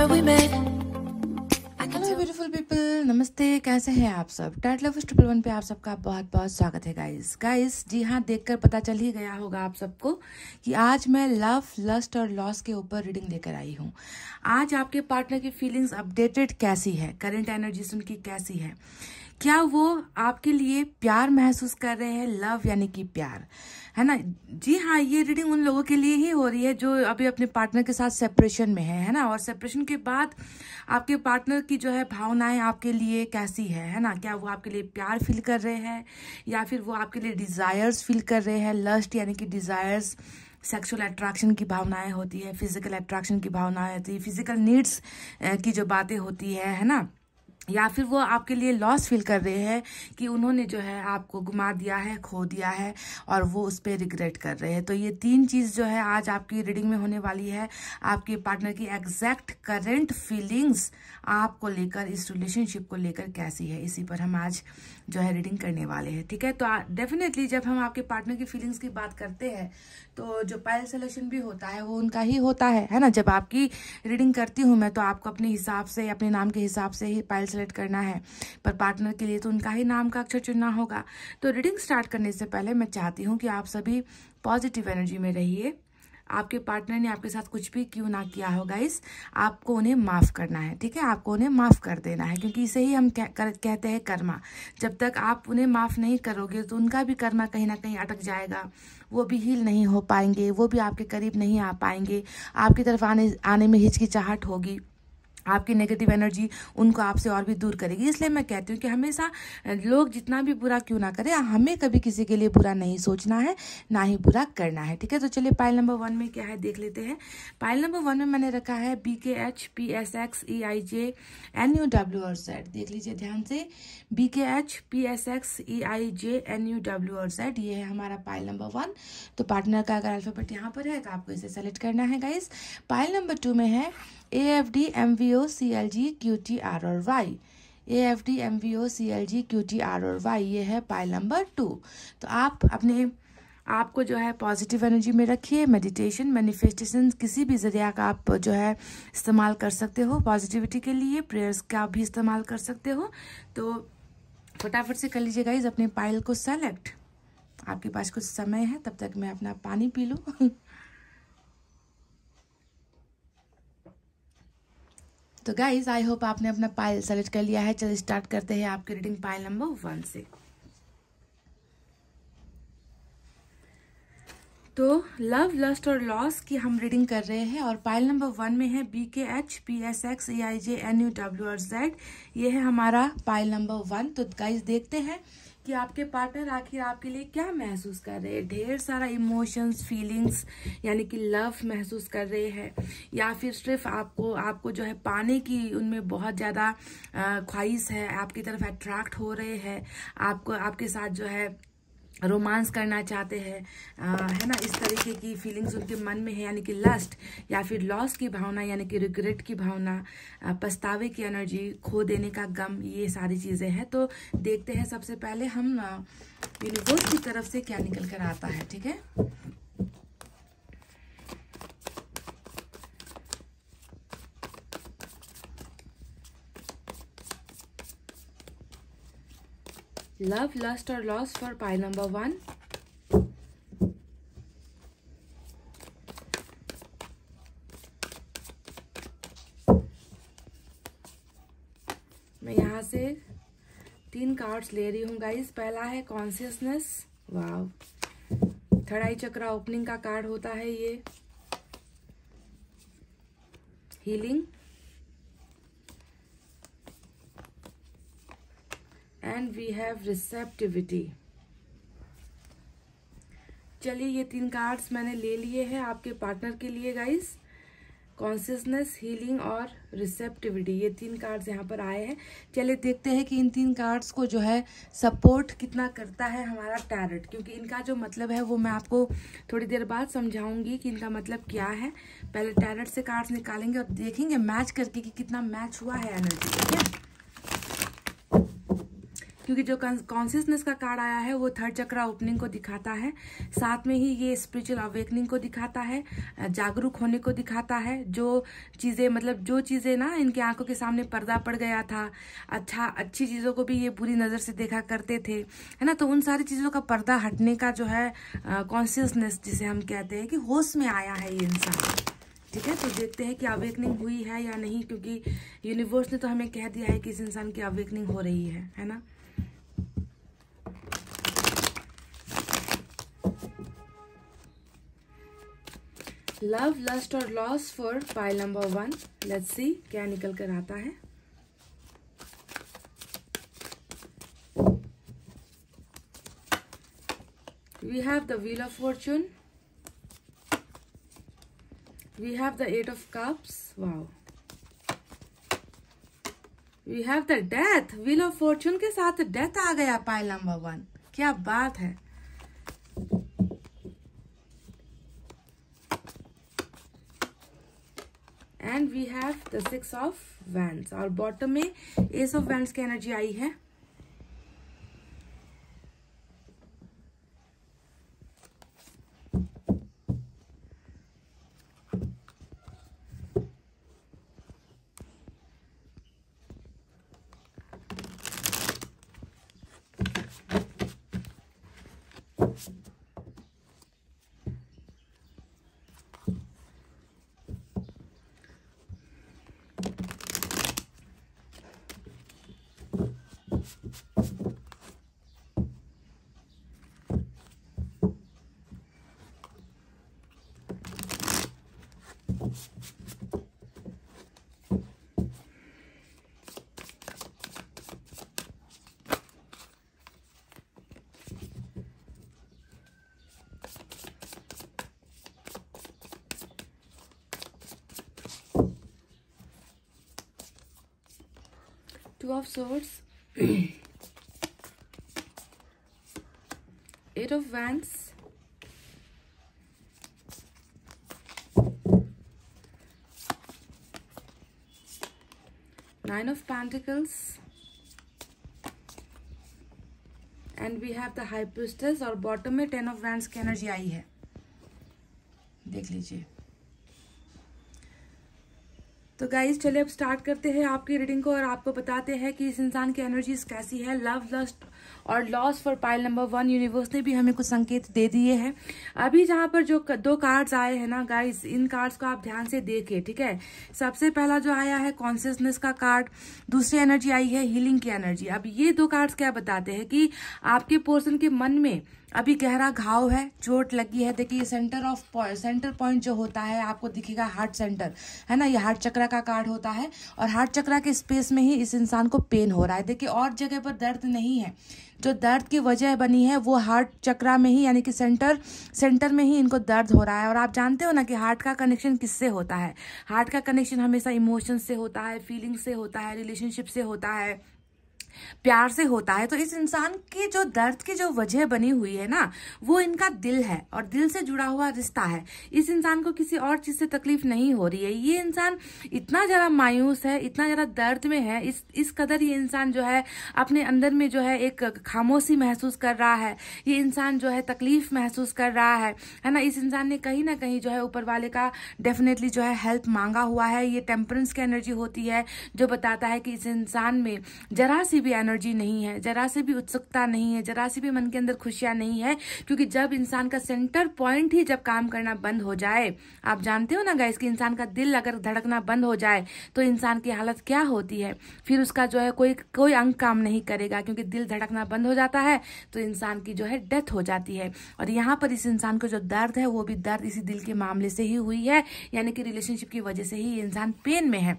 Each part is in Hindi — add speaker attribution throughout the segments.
Speaker 1: हेलो ब्यूटीफुल पीपल नमस्ते, कैसे हैं आप सब? टाइटल ऑफ़ ट्रिपल वन पे आप सबका बहुत बहुत स्वागत है गाइस गाइस जी हाँ देखकर पता चल ही गया होगा आप सबको कि आज मैं लव लस्ट और लॉस के ऊपर रीडिंग लेकर आई हूँ। आज आपके पार्टनर की फीलिंग्स अपडेटेड कैसी है? करंट एनर्जीज उनकी कैसी है? क्या वो आपके लिए प्यार महसूस कर रहे हैं? लव यानी कि प्यार। है ना? जी हाँ ये रीडिंग उन लोगों के लिए ही हो रही है जो अभी अपने पार्टनर के साथ सेपरेशन में है है ना? और सेपरेशन के बाद आपके पार्टनर की जो है भावनाएँ आपके लिए कैसी है है ना? क्या वो आपके लिए प्यार फील कर रहे हैं? या फिर वो आपके लिए डिजायर्स फील कर रहे हैं? लस्ट यानी कि डिजायर्स सेक्सुअल अट्रैक्शन की भावनाएँ होती है फ़िज़िकल अट्रैक्शन की भावनाएँ होती है फ़िज़िकल नीड्स की जो बातें होती है है ना? या फिर वो आपके लिए लॉस फील कर रहे हैं कि उन्होंने जो है आपको घुमा दिया है, खो दिया है और वो उस पर रिग्रेट कर रहे हैं। तो ये तीन चीज़ जो है आज आपकी रीडिंग में होने वाली है। आपके पार्टनर की एग्जैक्ट करेंट फीलिंग्स आपको लेकर, इस रिलेशनशिप को लेकर कैसी है? इसी पर हम आज जो है रीडिंग करने वाले हैं, ठीक है? तो डेफिनेटली जब हम आपके पार्टनर की फीलिंग्स की बात करते हैं तो जो पायल सिलेक्शन भी होता है, वो उनका ही होता है है ना? जब आपकी रीडिंग करती हूँ मैं तो आपको अपने हिसाब से, अपने नाम के हिसाब से ही पायल सेलेक्ट करना है। पर पार्टनर के लिए तो उनका ही नाम का अक्षर चुनना होगा। तो रीडिंग स्टार्ट करने से पहले मैं चाहती हूँ कि आप सभी पॉजिटिव एनर्जी में रहिए। आपके पार्टनर ने आपके साथ कुछ भी क्यों ना किया हो गाइस आपको उन्हें माफ़ करना है ठीक है? आपको उन्हें माफ़ कर देना है क्योंकि इसे ही हम कह, कर, कहते हैं कर्मा। जब तक आप उन्हें माफ़ नहीं करोगे तो उनका भी कर्मा कहीं ना कहीं अटक जाएगा। वो भी हील नहीं हो पाएँगे वो भी आपके करीब नहीं आ पाएँगे। आपकी तरफ़ आने आने में हिचकिचाहट होगी। आपकी नेगेटिव एनर्जी उनको आपसे और भी दूर करेगी। इसलिए मैं कहती हूँ कि हमेशा लोग जितना भी बुरा क्यों ना करें, हमें कभी किसी के लिए बुरा नहीं सोचना है, ना ही बुरा करना है, ठीक है? तो चलिए पाइल नंबर वन में क्या है, देख लेते हैं। पाइल नंबर वन में मैंने रखा है B K H P S X E I J N U W और जेड देख लीजिए ध्यान से। B K H P S X E I J N U W और जेड ये है हमारा पाइल नंबर वन तो पार्टनर का अगर अल्फ़ाबेट यहाँ पर है तो आपको इसे सेलेक्ट करना है गाइस पाइल नंबर टू में है A F D M V O C L G Q T R और Y A F D M V O C L G Q T R और वाई ये है पाइल नंबर टू तो आप अपने, आपको जो है पॉजिटिव एनर्जी में रखिए मेडिटेशन मैनिफेस्टेशन किसी भी ज़रिया का आप जो है इस्तेमाल कर सकते हो पॉजिटिविटी के लिए प्रेयर्स का भी इस्तेमाल कर सकते हो. तो फटाफट से कर लीजिएगा इस अपने पाइल को सेलेक्ट आपके पास कुछ समय है, तब तक मैं अपना पानी पी लूँ। तो गाइज़ आई होप आपने अपना पाइल सेलेक्ट कर लिया है। चलिए स्टार्ट करते हैं आपकी रीडिंग पाइल नंबर वन से। तो लव लस्ट और लॉस की हम रीडिंग कर रहे हैं और पाइल नंबर वन में है B K H P S X A I J N U W और जेड ये है हमारा पाइल नंबर वन तो गाइज़ देखते हैं। कि आपके पार्टनर आखिर आपके लिए क्या महसूस कर रहे हैं? ढेर सारा इमोशंस फीलिंग्स यानी कि लव महसूस कर रहे हैं। या फिर सिर्फ़ आपको आपको जो है पाने की उनमें बहुत ज़्यादा ख्वाहिश है, आपकी तरफ़ अट्रैक्ट हो रहे हैं। आपको, आपके साथ जो है रोमांस करना चाहते हैं है ना, इस तरीके की फीलिंग्स उनके मन में है, यानी कि लस्ट या फिर लॉस की भावना, यानी कि रिग्रेट की भावना पछतावे की एनर्जी खो देने का गम, ये सारी चीज़ें हैं। तो देखते हैं सबसे पहले हम यूनिवर्स की तरफ़ से क्या निकल कर आता है, ठीक है? Love, lust or loss for pile number one. मैं यहाँ से तीन कार्ड्स ले रही हूँ गाइस पहला है consciousness wow third chakra opening का कार्ड होता है ये. Healing and we have receptivity चलिए, ये तीन कार्ड्स मैंने ले लिए हैं आपके पार्टनर के लिए गाइस कॉन्सियसनेस हीलिंग और रिसेप्टिविटी ये तीन कार्ड्स यहाँ पर आए हैं। चलिए, देखते हैं कि इन तीन कार्ड्स को जो है सपोर्ट कितना करता है हमारा टैरट क्योंकि इनका जो मतलब है वो मैं आपको थोड़ी देर बाद समझाऊँगी कि इनका मतलब क्या है। पहले टैरट से कार्ड्स निकालेंगे और देखेंगे मैच करके कि कितना मैच हुआ है एनर्जी ठीक है? क्योंकि जो कॉन्सियसनेस का कार्ड आया है, वो थर्ड चक्रा ओपनिंग को दिखाता है। साथ में ही ये स्पिरिचुअल अवेकनिंग को दिखाता है जागरूक होने को दिखाता है। जो चीज़ें मतलब जो चीज़ें ना, इनके आँखों के सामने पर्दा पड़ गया था अच्छा अच्छी चीज़ों को भी ये बुरी नज़र से देखा करते थे, है ना? तो उन सारी चीज़ों का पर्दा हटने का जो है कॉन्सियसनेस जिसे हम कहते हैं कि होश में आया है ये इंसान। ठीक है? तो देखते हैं कि अवेकनिंग हुई है या नहीं, क्योंकि यूनिवर्स ने तो हमें कह दिया है कि इस इंसान की अवेकनिंग हो रही है है ना? लव लस्ट और loss for pile number one let's see क्या निकल कर आता है we have the wheel of fortune we have the eight of cups wow we have the death wheel of fortune के साथ death आ गया पाइल नंबर वन क्या बात है and we have the six of wands और बॉटम में एस ऑफ़ वैंस की एनर्जी आई है। Two of swords. Eight of wands. Nine of pentacles. And we have the high और बॉटम में टेन ऑफ़ वैंड्स की एनर्जी आई है। देख लीजिए। तो गाइज़ चले अब स्टार्ट करते हैं आपकी रीडिंग को और आपको बताते हैं कि इस इंसान की एनर्जीज कैसी है। लव लस्ट और loss for pile number one universe ने भी हमें कुछ संकेत दे दिए हैं। अभी जहाँ पर जो दो कार्ड्स आए हैं ना गाइस इन कार्ड्स को आप ध्यान से देखिए ठीक है? सबसे पहला जो आया है कॉन्सियसनेस का कार्ड दूसरी एनर्जी आई है हीलिंग की एनर्जी अब ये दो कार्ड्स क्या बताते हैं कि आपके पोर्सन के मन में अभी गहरा घाव है, चोट लगी है। देखिए centre of point centre point जो होता है, आपको दिखेगा हार्ट सेंटर है ना? ये हार्ट चक्रा का कार्ड होता है और हार्ट चक्रा के स्पेस में ही इस इंसान को पेन हो रहा है। देखिए, और जगह पर दर्द नहीं है। जो दर्द की वजह बनी है, वो हार्ट चक्रा में ही, यानी कि सेंटर सेंटर में ही इनको दर्द हो रहा है। और आप जानते हो ना कि हार्ट का कनेक्शन किससे होता है? हार्ट का कनेक्शन हमेशा इमोशन से होता है फीलिंग से होता है, रिलेशनशिप से होता है। प्यार से होता है तो इस इंसान की जो दर्द की जो वजह बनी हुई है ना, वो इनका दिल है और दिल से जुड़ा हुआ रिश्ता है। इस इंसान को किसी और चीज़ से तकलीफ़ नहीं हो रही है। ये इंसान इतना ज़्यादा मायूस है, इतना ज़्यादा दर्द में है, इस इस कदर ये इंसान जो है, अपने अंदर में जो है एक खामोशी महसूस कर रहा है। ये इंसान जो है तकलीफ़ महसूस कर रहा है है ना? इस इंसान ने कहीं ना कहीं जो है ऊपर वाले का डेफिनेटली जो है हेल्प मांगा हुआ है। ये टेम्परेंस की एनर्जी होती है, जो बताता है कि इस इंसान में जरा सी भी एनर्जी नहीं है, जरा से भी उत्सुकता नहीं है, जरा सी भी मन के अंदर खुशियाँ नहीं है, क्योंकि जब इंसान का सेंटर पॉइंट ही जब काम करना बंद हो जाए, आप जानते हो ना गाइस कि इंसान का दिल अगर धड़कना बंद हो जाए तो इंसान की हालत क्या होती है? फिर उसका जो है कोई कोई अंग काम नहीं करेगा, क्योंकि दिल धड़कना बंद हो जाता है तो इंसान की जो है डेथ हो जाती है। और यहाँ पर इस इंसान को जो दर्द है, वो भी दर्द इसी दिल के मामले से ही हुई है, यानी कि रिलेशनशिप की वजह से ही इंसान पेन में है।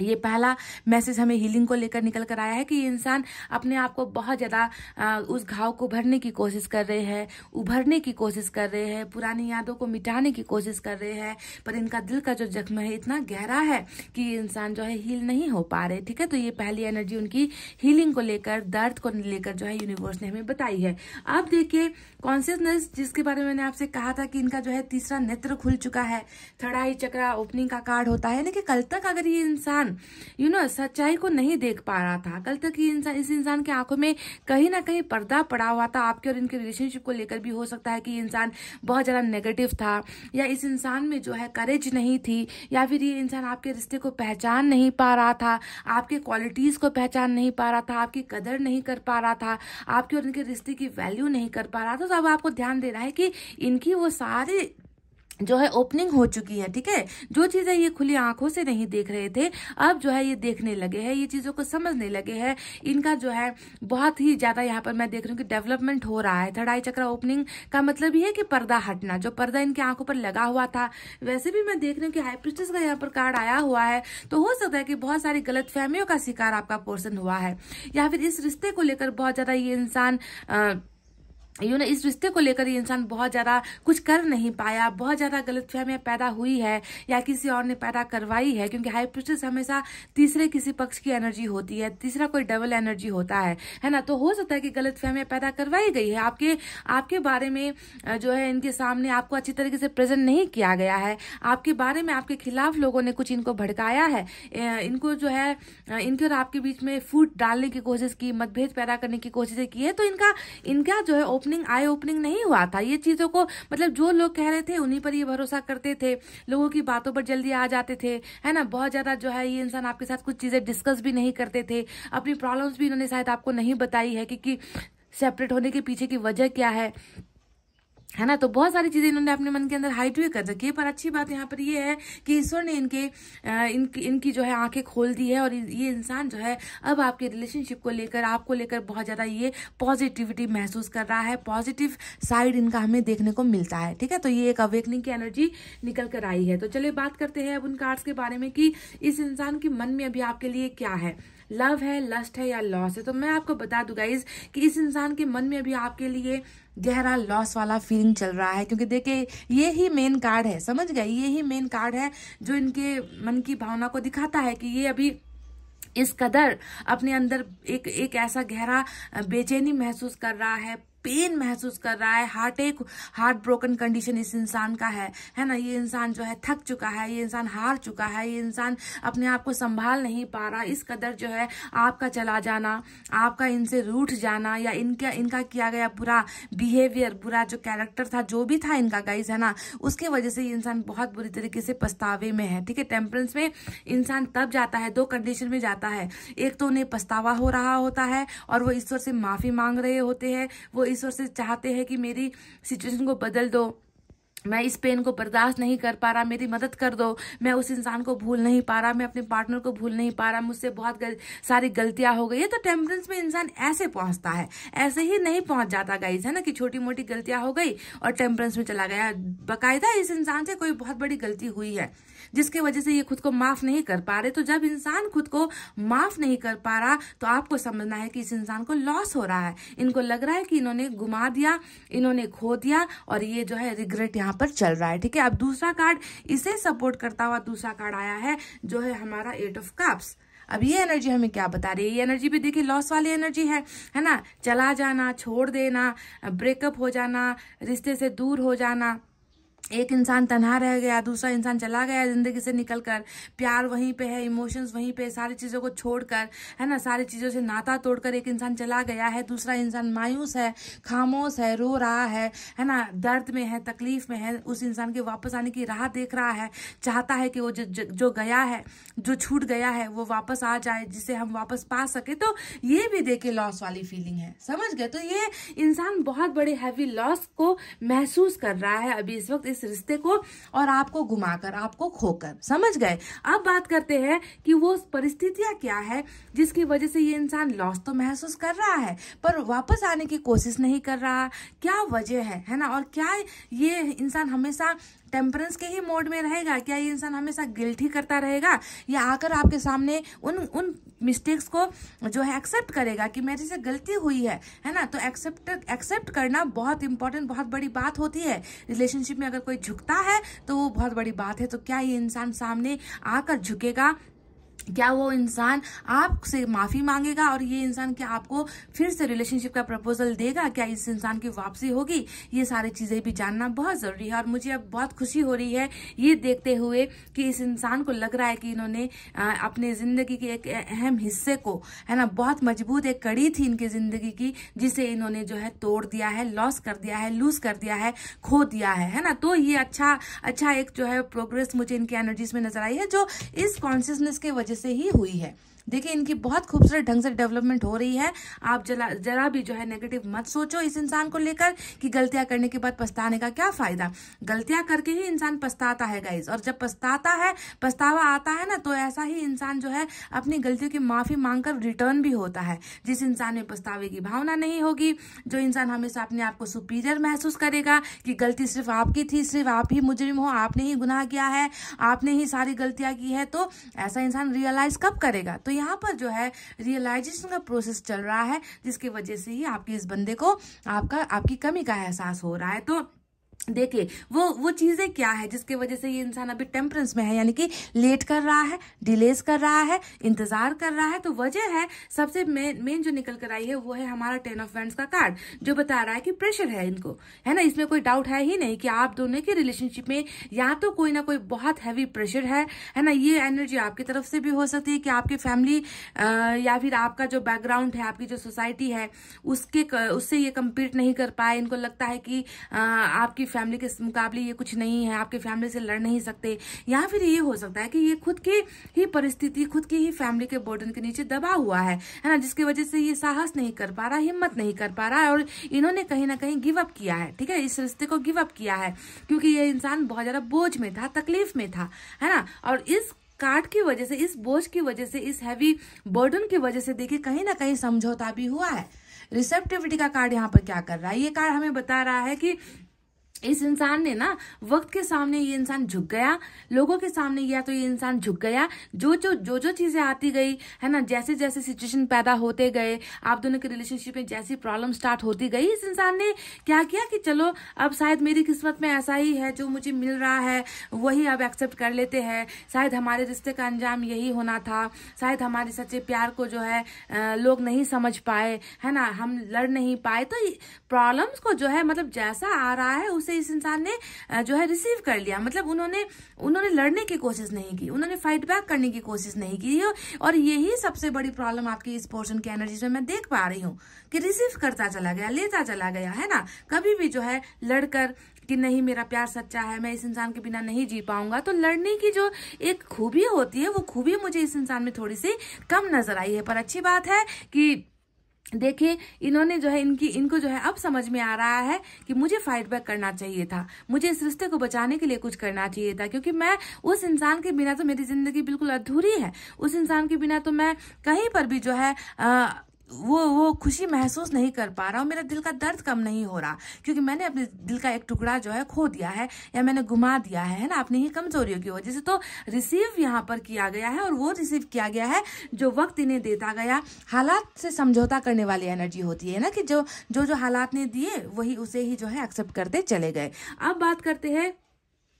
Speaker 1: ये पहला मैसेज हमें हीलिंग को लेकर निकल कर आया है कि इंसान अपने आप को बहुत ज़्यादा उस घाव को भरने की कोशिश कर रहे हैं, उभरने की कोशिश कर रहे हैं, पुरानी यादों को मिटाने की कोशिश कर रहे हैं, पर इनका दिल का जो जख्म है इतना गहरा है कि इंसान जो है हील नहीं हो पा रहे, ठीक है? तो ये पहली एनर्जी उनकी हीलिंग को लेकर, दर्द को लेकर जो है यूनिवर्स ने हमें बताई है। अब देखिए कॉन्सियसनेस जिसके बारे में मैंने आपसे कहा था कि इनका जो है तीसरा नेत्र खुल चुका है थर्ड आई चक्रा ओपनिंग का कार्ड होता है, यानी कि कल तक अगर ये इंसान यू नो सच्चाई को नहीं देख पा रहा था, कल तक ये इंसान, इस इंसान की आँखों में कहीं ना कहीं पर्दा पड़ा हुआ था, आपके और इनके रिलेशनशिप को लेकर भी हो सकता है कि ये इंसान बहुत ज़्यादा नेगेटिव था, या इस इंसान में जो है करेज नहीं थी, या फिर ये इंसान आपके रिश्ते को पहचान नहीं पा रहा था, आपके क्वालिटीज को पहचान नहीं पा रहा था, आपकी कदर नहीं कर पा रहा था, आपके और इनके रिश्ते की वैल्यू नहीं कर पा रहा था तो अब आपको ध्यान देना है कि इनकी वो सारे जो है ओपनिंग हो चुकी है, ठीक है? जो चीज़ें ये खुली आँखों से नहीं देख रहे थे, अब जो है ये देखने लगे हैं, ये चीज़ों को समझने लगे हैं। इनका जो है बहुत ही ज़्यादा यहाँ पर मैं देख रही हूँ कि डेवलपमेंट हो रहा है। थर्ड आई चक्र ओपनिंग का मतलब ये है कि पर्दा हटना, जो पर्दा इनके आँखों पर लगा हुआ था। वैसे भी मैं देख रही हूँ कि हाइप्रिस्टिस का यहाँ पर कार्ड आया हुआ है तो हो सकता है कि बहुत सारी गलत का शिकार आपका पोर्सन हुआ है। या फिर इस रिश्ते को लेकर बहुत ज़्यादा ये इंसान यू नो इस रिश्ते को लेकर ये इंसान बहुत ज़्यादा कुछ कर नहीं पाया, बहुत ज़्यादा गलत फहमियाँ पैदा हुई है या किसी और ने पैदा करवाई है, क्योंकि हाइप्रिस्टिस हमेशा तीसरे किसी पक्ष की एनर्जी होती है, तीसरा कोई डबल एनर्जी होता है है ना? तो हो सकता है कि गलत फहमियाँ पैदा करवाई गई है। आपके आपके बारे में जो है इनके सामने आपको अच्छी तरीके से प्रेजेंट नहीं किया गया है। आपके बारे में आपके खिलाफ लोगों ने कुछ इनको भड़काया है इनको जो है इनके और आपके बीच में फूट डालने की कोशिश की, मतभेद पैदा करने की कोशिश की है तो इनका इनका जो है ओपनिंग आई ओपनिंग नहीं हुआ था। ये चीज़ों को मतलब जो लोग कह रहे थे, उन्हीं पर ये भरोसा करते थे। लोगों की बातों पर जल्दी आ जाते थे, है ना? बहुत ज़्यादा जो है ये इंसान आपके साथ कुछ चीज़ें डिस्कस भी नहीं करते थे। अपनी प्रॉब्लम्स भी इन्होंने शायद आपको नहीं बताई है कि सेपरेट होने के पीछे की वजह क्या है। है ना? तो बहुत सारी चीज़ें इन्होंने अपने मन के अंदर हाइड भी कर रखी है। पर अच्छी बात यहाँ पर ये है कि ईश्वर ने इनके इनकी इनकी जो है आँखें खोल दी है और ये इंसान जो है अब आपके रिलेशनशिप को लेकर, आपको लेकर बहुत ज़्यादा ये पॉजिटिविटी महसूस कर रहा है। पॉजिटिव साइड इनका हमें देखने को मिलता है, ठीक है? तो ये एक अवेकनिंग की एनर्जी निकल कर आई है। तो चलिए बात करते हैं अब उन कार्ड्स के बारे में कि इस इंसान के मन में अभी आपके लिए क्या है। लव है लस्ट है या लॉस है? तो मैं आपको बता दूँ गाइज़ कि इस इंसान के मन में अभी आपके लिए गहरा लॉस वाला फीलिंग चल रहा है, क्योंकि देखिए, ये ही मेन कार्ड है, समझ गए? ये ही मेन कार्ड है जो इनके मन की भावना को दिखाता है कि ये अभी इस कदर अपने अंदर एक एक ऐसा गहरा, बेचैनी महसूस कर रहा है पेन महसूस कर रहा है हार्ट एक हार्ट ब्रोकन कंडीशन इस इंसान का है है ना? ये इंसान जो है थक चुका है, ये इंसान हार चुका है, ये इंसान अपने आप को संभाल नहीं पा रहा, इस कदर जो है आपका चला जाना, आपका इनसे रूठ जाना या इनका इनका किया गया बुरा बिहेवियर बुरा जो कैरेक्टर था, जो भी था इनका गाइज़ है ना? उसके वजह से ये इंसान बहुत बुरी तरीके से पछतावे में है, ठीक है? टेम्परेंस में इंसान तब जाता है, दो कंडीशन में जाता है। एक तो उन्हें पछतावा हो रहा होता है और वो ईश्वर से माफ़ी मांग रहे होते हैं, वो ईश्वर से चाहते हैं कि मेरी सिचुएशन को बदल दो। मैं इस पेन को बर्दाश्त नहीं कर पा रहा मेरी मदद कर दो। मैं उस इंसान को भूल नहीं पा रहा मैं अपने पार्टनर को भूल नहीं पा रहा मुझसे बहुत गल, सारी गलतियाँ हो गई है। तो टेम्परेंस में इंसान ऐसे पहुँचता है ऐसे ही नहीं पहुँच जाता गाइज़ है ना कि छोटी मोटी गलतियाँ हो गई और टेम्परेंस में चला गया। बाकायदा इस इंसान से कोई बहुत बड़ी गलती हुई है। जिसकी वजह से ये खुद को माफ़ नहीं कर पा रहे। तो जब इंसान खुद को माफ़ नहीं कर पा रहा तो आपको समझना है कि इस इंसान को लॉस हो रहा है। इनको लग रहा है कि इन्होंने घुमा दिया, इन्होंने खो दिया और ये जो है रिग्रेट यहाँ पर चल रहा है। ठीक है, अब दूसरा कार्ड इसे सपोर्ट करता हुआ दूसरा कार्ड आया है, जो है हमारा एट ऑफ़ कप्स अब ये एनर्जी हमें क्या बता रही है? ये एनर्जी भी देखिए लॉस वाली एनर्जी है है ना? चला जाना, छोड़ देना ब्रेकअप हो जाना, रिश्ते से दूर हो जाना। एक इंसान तनहा रह गया, दूसरा इंसान चला गया ज़िंदगी से निकलकर। प्यार वहीं पे है इमोशंस वहीं पे, सारी चीज़ों को छोड़कर, है ना? सारी चीज़ों से नाता तोड़कर एक इंसान चला गया है, दूसरा इंसान मायूस है, खामोश है, रो रहा है है ना? दर्द में है, तकलीफ़ में है, उस इंसान के वापस आने की राह देख रहा है, चाहता है कि वो जो जो गया है, जो छूट गया है, वो वापस आ जाए, जिसे हम वापस पा सके। तो ये भी देखे लॉस वाली फीलिंग है, समझ गए? तो ये इंसान बहुत बड़े हैवी लॉस को महसूस कर रहा है अभी इस वक्त। इस रिश्ते को और आपको घुमाकर, आपको खोकर। समझ गए? अब बात करते हैं कि वो परिस्थितियाँ क्या है, जिसकी वजह से ये इंसान लॉस तो महसूस कर रहा है, पर वापस आने की कोशिश नहीं कर रहा। क्या वजह है है ना? और क्या ये इंसान हमेशा टेम्परेंस के ही मोड में रहेगा, क्या ये इंसान हमेशा गिल्ट ही करता रहेगा? या आकर आपके सामने उन उन मिस्टेक्स को जो है एक्सेप्ट करेगा कि मेरे से गलती हुई है है ना? तो एक्सेप्ट एक्सेप्ट करना बहुत इंपॉर्टेंट बहुत बड़ी बात होती है। रिलेशनशिप में अगर कोई झुकता है तो वो बहुत बड़ी बात है। तो क्या ये इंसान सामने आकर झुकेगा? क्या वो इंसान आपसे माफ़ी मांगेगा और ये इंसान क्या आपको फिर से रिलेशनशिप का प्रपोजल देगा? क्या इस इंसान की वापसी होगी? ये सारी चीज़ें भी जानना बहुत ज़रूरी है और मुझे अब बहुत खुशी हो रही है ये देखते हुए कि इस इंसान को लग रहा है कि इन्होंने अपने ज़िंदगी के एक अहम हिस्से को, है ना, बहुत मज़बूत एक कड़ी थी इनकी ज़िंदगी की, जिसे इन्होंने जो है तोड़ दिया है लॉस कर दिया है लूज कर दिया है, खो दिया है है ना? तो ये अच्छा अच्छा एक जो है प्रोग्रेस मुझे इनकी एनर्जीज में नज़र आई है, जो इस कॉन्शियसनेस के वजह से ही हुई है। देखिए, इनकी बहुत खूबसूरत ढंग से डेवलपमेंट हो रही है। आप जरा जरा भी जो है नेगेटिव मत सोचो इस इंसान को लेकर कि गलतियाँ करने के बाद पछताने का क्या फ़ायदा। गलतियाँ करके ही इंसान पछताता है गाइज़ और जब पछताता है, पछतावा आता है ना तो ऐसा ही इंसान जो है अपनी गलतियों की माफ़ी मांगकर रिटर्न भी होता है। जिस इंसान में पछतावे की भावना नहीं होगी, जो इंसान हमेशा अपने आप को सुपीरियर महसूस करेगा कि गलती सिर्फ़ आपकी थी, सिर्फ़ आप ही मुजरिम हो, आपने ही गुनाह किया है, आपने ही सारी गलतियाँ की है तो ऐसा इंसान रियलाइज़ कब करेगा? तो यहाँ पर जो है रियलाइजेशन का प्रोसेस चल रहा है, जिसकी वजह से ही आपके इस बंदे को आपका, आपकी कमी का एहसास हो रहा है। तो देखिए, वो वो चीज़ें क्या है जिसकी वजह से ये इंसान अभी टेम्परेंस में है? यानी कि लेट कर रहा है डिलेस कर रहा है, इंतज़ार कर रहा है तो वजह है, सबसे मेन मेन जो निकल कर आई है, वो है हमारा टेन ऑफ़ वैंड का कार्ड जो बता रहा है कि प्रेशर है इनको। है ना? इसमें कोई डाउट है ही नहीं कि आप दोनों के रिलेशनशिप में या तो कोई ना कोई बहुत हैवी प्रेशर है है ना? ये एनर्जी आपकी तरफ़ से भी हो सकती है कि आपकी फैमिली या फिर आपका जो बैकग्राउंड है, आपकी जो सोसाइटी है, उसके उससे ये कम्पीट नहीं कर पाए। इनको लगता है कि आपकी फैमिली के मुकाबले ये कुछ नहीं है, आपके फैमिली से लड़ नहीं सकते। या फिर ये हो सकता है कि ये खुद की ही परिस्थिति, खुद की ही फैमिली के बर्डन के नीचे दबा हुआ है है ना, जिसकी वजह से ये साहस नहीं कर पा रहा, हिम्मत नहीं कर पा रहा है, और इन्होंने कहीं ना कहीं गिव अप किया है, ठीक है? इस रिश्ते को गिव अप किया है, क्योंकि ये इंसान बहुत ज़्यादा बोझ में था, तकलीफ़ में था, है ना? और इस कार्ड की वजह से, इस बोझ की वजह से, इस हैवी बर्डन की वजह से देखिए कहीं ना कहीं समझौता भी हुआ है। रिसेप्टिविटी का कार्ड यहाँ पर क्या कर रहा है? ये कार्ड हमें बता रहा है कि इस इंसान ने ना वक्त के सामने ये इंसान झुक गया, लोगों के सामने या तो ये इंसान झुक गया, जो जो जो जो चीज़ें आती गई, है ना जैसे जैसे सिचुएशन पैदा होते गए, आप दोनों के रिलेशनशिप में जैसी प्रॉब्लम स्टार्ट होती गई, इस इंसान ने क्या किया कि चलो, अब शायद मेरी किस्मत में ऐसा ही है, जो मुझे मिल रहा है, वही अब एक्सेप्ट कर लेते हैं। शायद हमारे रिश्ते का अंजाम यही होना था, शायद हमारे सच्चे प्यार को जो है लोग नहीं समझ पाए, है ना, हम लड़ नहीं पाए तो प्रॉब्लम्स को जो है मतलब जैसा आ रहा है, उसे इस इंसान ने जो है रिसीव कर लिया। मतलब उन्होंने उन्होंने लड़ने की कोशिश नहीं की। उन्होंने फाइट बैक करने की कोशिश नहीं की। और यही सबसे बड़ी प्रॉब्लम आपकी इस पोर्शन की एनर्जी में मैं देख पा रही हूँ कि रिसीव करता चला गया, लेता चला गया, है ना? कभी भी जो है लड़कर कि नहीं, मेरा प्यार सच्चा है, मैं इस इंसान के बिना नहीं जी पाऊँगा तो लड़ने की जो एक खूबी होती है, वो खूबी मुझे इस इंसान में थोड़ी सी कम नज़र आई है। पर अच्छी बात है कि देखिए इन्होंने जो है इनकी इनको जो है अब समझ में आ रहा है कि मुझे फाइट बैक करना चाहिए था। मुझे इस रिश्ते को बचाने के लिए कुछ करना चाहिए था क्योंकि मैं उस इंसान के बिना तो मेरी ज़िंदगी बिल्कुल अधूरी है। उस इंसान के बिना तो मैं कहीं पर भी जो है आ, वो वो खुशी महसूस नहीं कर पा रहा हूँ मेरा दिल का दर्द कम नहीं हो रहा, क्योंकि मैंने अपने दिल का एक टुकड़ा जो है खो दिया है या मैंने घुमा दिया है ना? अपनी ही कमजोरियों की वजह से तो रिसीव यहाँ पर किया गया है और वो रिसीव किया गया है जो वक्त इन्हें देता गया, हालात से समझौता करने वाली एनर्जी होती है ना कि जो जो जो हालात ने दिए, वही उसे ही जो है एक्सेप्ट करते चले गए। अब बात करते हैं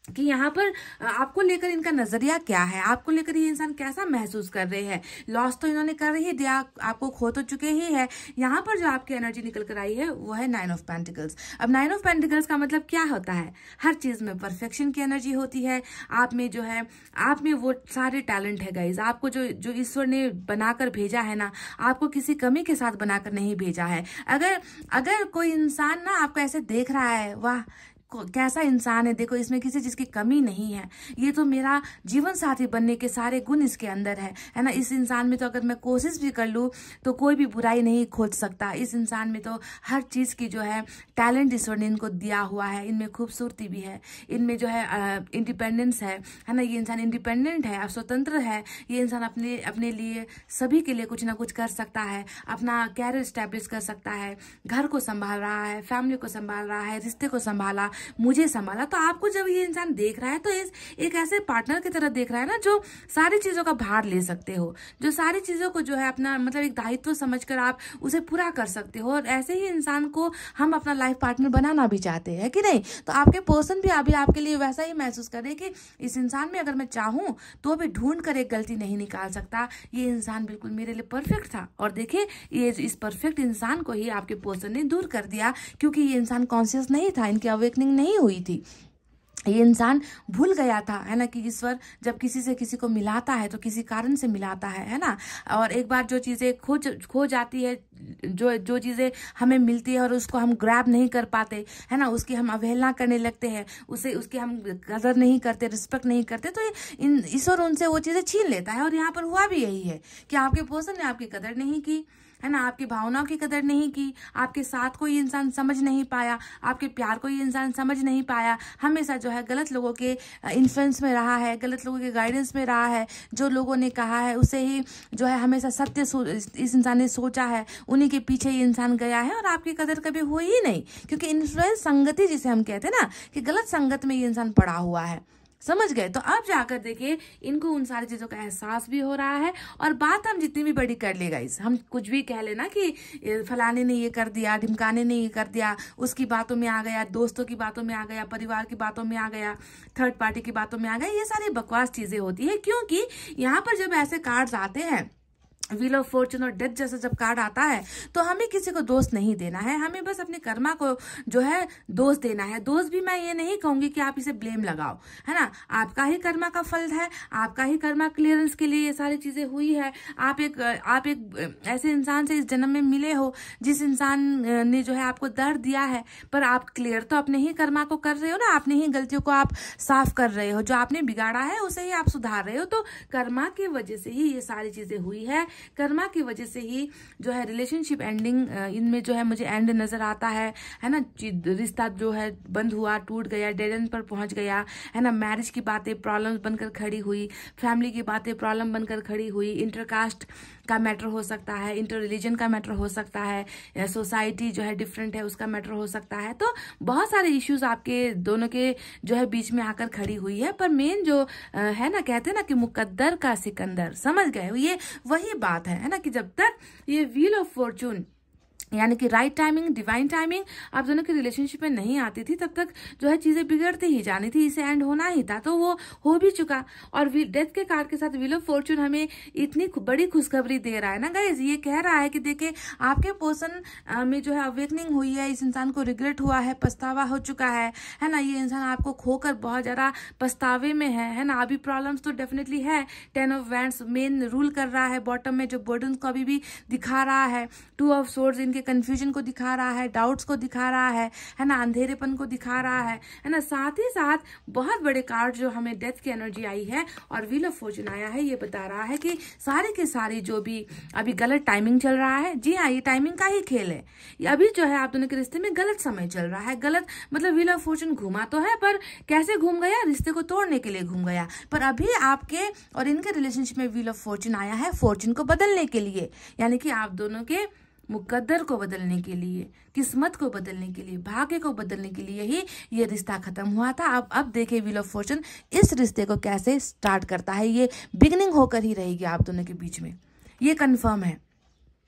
Speaker 1: कि यहाँ पर आपको लेकर इनका नज़रिया क्या है? आपको लेकर ये इंसान कैसा महसूस कर रहे हैं? लॉस तो इन्होंने कर ही दिया, आपको खो तो चुके ही है। यहाँ पर जो आपकी एनर्जी निकल कर आई है, वो है नाइन ऑफ़ पेंटिकल्स अब नाइन ऑफ़ पेंटिकल्स का मतलब क्या होता है? हर चीज़ में परफेक्शन की एनर्जी होती है। आप में जो है, आप में वो सारे टैलेंट है गाइज़ आपको जो जो ईश्वर ने बनाकर भेजा है ना, आपको किसी कमी के साथ बनाकर नहीं भेजा है। अगर अगर कोई इंसान ना आपको ऐसे देख रहा है, वाह कैसा इंसान है? देखो, इसमें किसी चीज़ की कमी नहीं है। ये तो मेरा जीवन साथी बनने के सारे गुण इसके अंदर है है ना? इस इंसान में तो अगर मैं कोशिश भी कर लूँ तो कोई भी बुराई नहीं खोज सकता। इस इंसान में तो हर चीज़ की जो है, टैलेंट ईश्वर ने इनको दिया हुआ है। इनमें खूबसूरती भी है। इनमें जो है इंडिपेंडेंस है है ना? ये इंसान इंडिपेंडेंट है स्वतंत्र है। ये इंसान अपने अपने लिए सभी के लिए कुछ ना कुछ कर सकता है। अपना कैरियर स्टैब्लिश कर सकता है। घर को संभाल रहा है, फैमिली को संभाल रहा है, रिश्ते को संभाला। मुझे संभाला। तो आपको जब ये इंसान देख रहा है तो इस, एक ऐसे पार्टनर की तरह देख रहा है ना, जो सारी चीज़ों का भार ले सकते हो, जो सारी चीज़ों को जो है अपना मतलब एक दायित्व समझकर आप उसे पूरा कर सकते हो। और ऐसे ही इंसान को हम अपना लाइफ पार्टनर बनाना भी चाहते हैं कि नहीं? तो आपके पर्सन भी अभी आपके लिए वैसा ही महसूस करे कि इस इंसान में अगर मैं चाहूँ तो भी ढूंढ कर एक गलती नहीं निकाल सकता। ये इंसान बिल्कुल मेरे लिए परफेक्ट था। और देखिए ये इस परफेक्ट इंसान को ही आपके पर्सन ने दूर कर दिया, क्योंकि ये इंसान कॉन्शियस नहीं था, इनकी अवेकनिंग नहीं हुई थी। ये इंसान भूल गया था, है ना, कि ईश्वर जब किसी से किसी को मिलाता है तो किसी कारण से मिलाता है है ना? और एक बार जो चीज़ें खो खो जाती है, जो जो चीज़ें हमें मिलती है और उसको हम ग्रैब नहीं कर पाते, है ना? उसकी हम अवहेलना करने लगते हैं, उसे, उसकी हम कदर नहीं करते रिस्पेक्ट नहीं करते तो ईश्वर उनसे वो चीज़ें छीन लेता है और यहाँ पर हुआ भी यही है कि आपके पर्सन ने आपकी कदर नहीं की। है ना? आपकी भावनाओं की कदर नहीं की, आपके साथ कोई इंसान समझ नहीं पाया, आपके प्यार को ये इंसान समझ नहीं पाया, हमेशा जो है गलत लोगों के इन्फ्लुएंस में रहा है, गलत लोगों के गाइडेंस में रहा है, जो लोगों ने कहा है, उसे ही जो है हमेशा सत्य इस इंसान ने सोचा है, उन्हीं के पीछे ये इंसान गया है और आपकी कदर कभी हुई ही नहीं। क्योंकि इन्फ्लुएंस संगति जिसे हम कहते हैं ना, कि गलत संगत में ये इंसान पड़ा हुआ है। समझ गए? तो अब जाकर देखिए, इनको उन सारी चीज़ों का एहसास भी हो रहा है और बात हम जितनी भी बड़ी कर लेगा इस हम कुछ भी कह लेना कि फलाने ने ये कर दिया, ढिमकाने ने ये कर दिया, उसकी बातों में आ गया, दोस्तों की बातों में आ गया, परिवार की बातों में आ गया थर्ड पार्टी की बातों में आ गया। ये सारी बकवास चीज़ें होती है, क्योंकि यहाँ पर जब ऐसे कार्ड आते हैं व्हील ऑफ़ फॉर्चून और डेथ जैसा जब कार्ड आता है तो हमें किसी को दोष नहीं देना है। हमें बस अपने कर्मा को जो है दोष देना है। दोष भी मैं ये नहीं कहूँगी कि आप इसे ब्लेम लगाओ, है ना? आपका ही कर्मा का फल है, आपका ही कर्मा क्लियरेंस के लिए ये सारी चीज़ें हुई है। आप एक आप एक, ऐसे इंसान से इस जन्म में मिले हो, जिस इंसान ने जो है आपको दर्द दिया है, पर आप क्लियर तो अपने ही कर्मा को कर रहे हो ना? अपनी ही गलतियों को आप साफ़ कर रहे हो। जो आपने बिगाड़ा है, उसे ही आप सुधार रहे हो। तो कर्मा की वजह से ही ये सारी चीज़ें हुई है। कर्मा की वजह से ही जो है रिलेशनशिप एंडिंग इनमें जो है मुझे एंड नज़र आता है है ना? रिश्ता जो है बंद हुआ, टूट गया डेड एंड पर पहुँच गया, है ना? मैरिज की बातें प्रॉब्लम्स बनकर खड़ी हुई फैमिली की बातें प्रॉब्लम बनकर खड़ी हुई इंटरकास्ट का मैटर हो सकता है इंटर रिलीजन का मैटर हो सकता है सोसाइटी जो है डिफरेंट है, उसका मैटर हो सकता है। तो बहुत सारे इश्यूज़ आपके दोनों के जो है बीच में आकर खड़ी हुई है, पर मेन जो है ना, कहते हैं ना कि मुकद्दर का सिकंदर, समझ गए ये वही बात है है ना कि जब तक ये व्हील ऑफ़ फॉर्चून यानी कि राइट टाइमिंग डिवाइन टाइमिंग आप दोनों की रिलेशनशिप में नहीं आती थी, तब तक जो है चीज़ें बिगड़ती ही जानी थी, इसे एंड होना ही था तो वो हो भी चुका। और डेथ के कार्ड के साथ विल फॉर्चून हमें इतनी बड़ी खुशखबरी दे रहा है ना गाइज़ ये कह रहा है कि देखे आपके पोर्सन में जो है अवेकनिंग हुई है, इस इंसान को रिग्रेट हुआ है, पछतावा हो चुका है है ना? ये इंसान आपको खोकर बहुत ज़्यादा पछतावे में है है ना? अभी प्रॉब्लम्स तो डेफिनेटली है। Ten of wands main rule कर रहा है बॉटम में जो बर्डन को अभी भी दिखा रहा है टू ऑफ़ सोर्स इनके कंफ्यूजन को दिखा रहा है डाउट्स को दिखा रहा है है ना, अंधेरेपन को दिखा रहा है है ना, साथ ही साथ बहुत बड़े कार्ड जो हमें डेथ की एनर्जी आई है और व्हील ऑफ़ फॉर्चून आया है, ये बता रहा है कि सारे के सारी जो भी अभी गलत टाइमिंग चल रहा है, जी हाँ ये टाइमिंग का ही खेल है। अभी जो है, आप दोनों के रिश्ते में गलत समय चल रहा है, गलत मतलब व्हील ऑफ़ फॉर्चून घुमा तो है, पर कैसे घूम गया? रिश्ते को तोड़ने के लिए घूम गया। पर अभी आपके और इनके रिलेशनशिप में व्हील ऑफ़ फॉर्चून आया है फॉर्चून को बदलने के लिए। यानी कि आप दोनों के मुकद्दर को बदलने के लिए, किस्मत को बदलने के लिए, भाग्य को बदलने के लिए ही ये रिश्ता खत्म हुआ था। अब अब देखें व्हील ऑफ़ फॉर्चून इस रिश्ते को कैसे स्टार्ट करता है? ये बिगनिंग होकर ही रहेगी आप दोनों के बीच में। ये कन्फर्म है।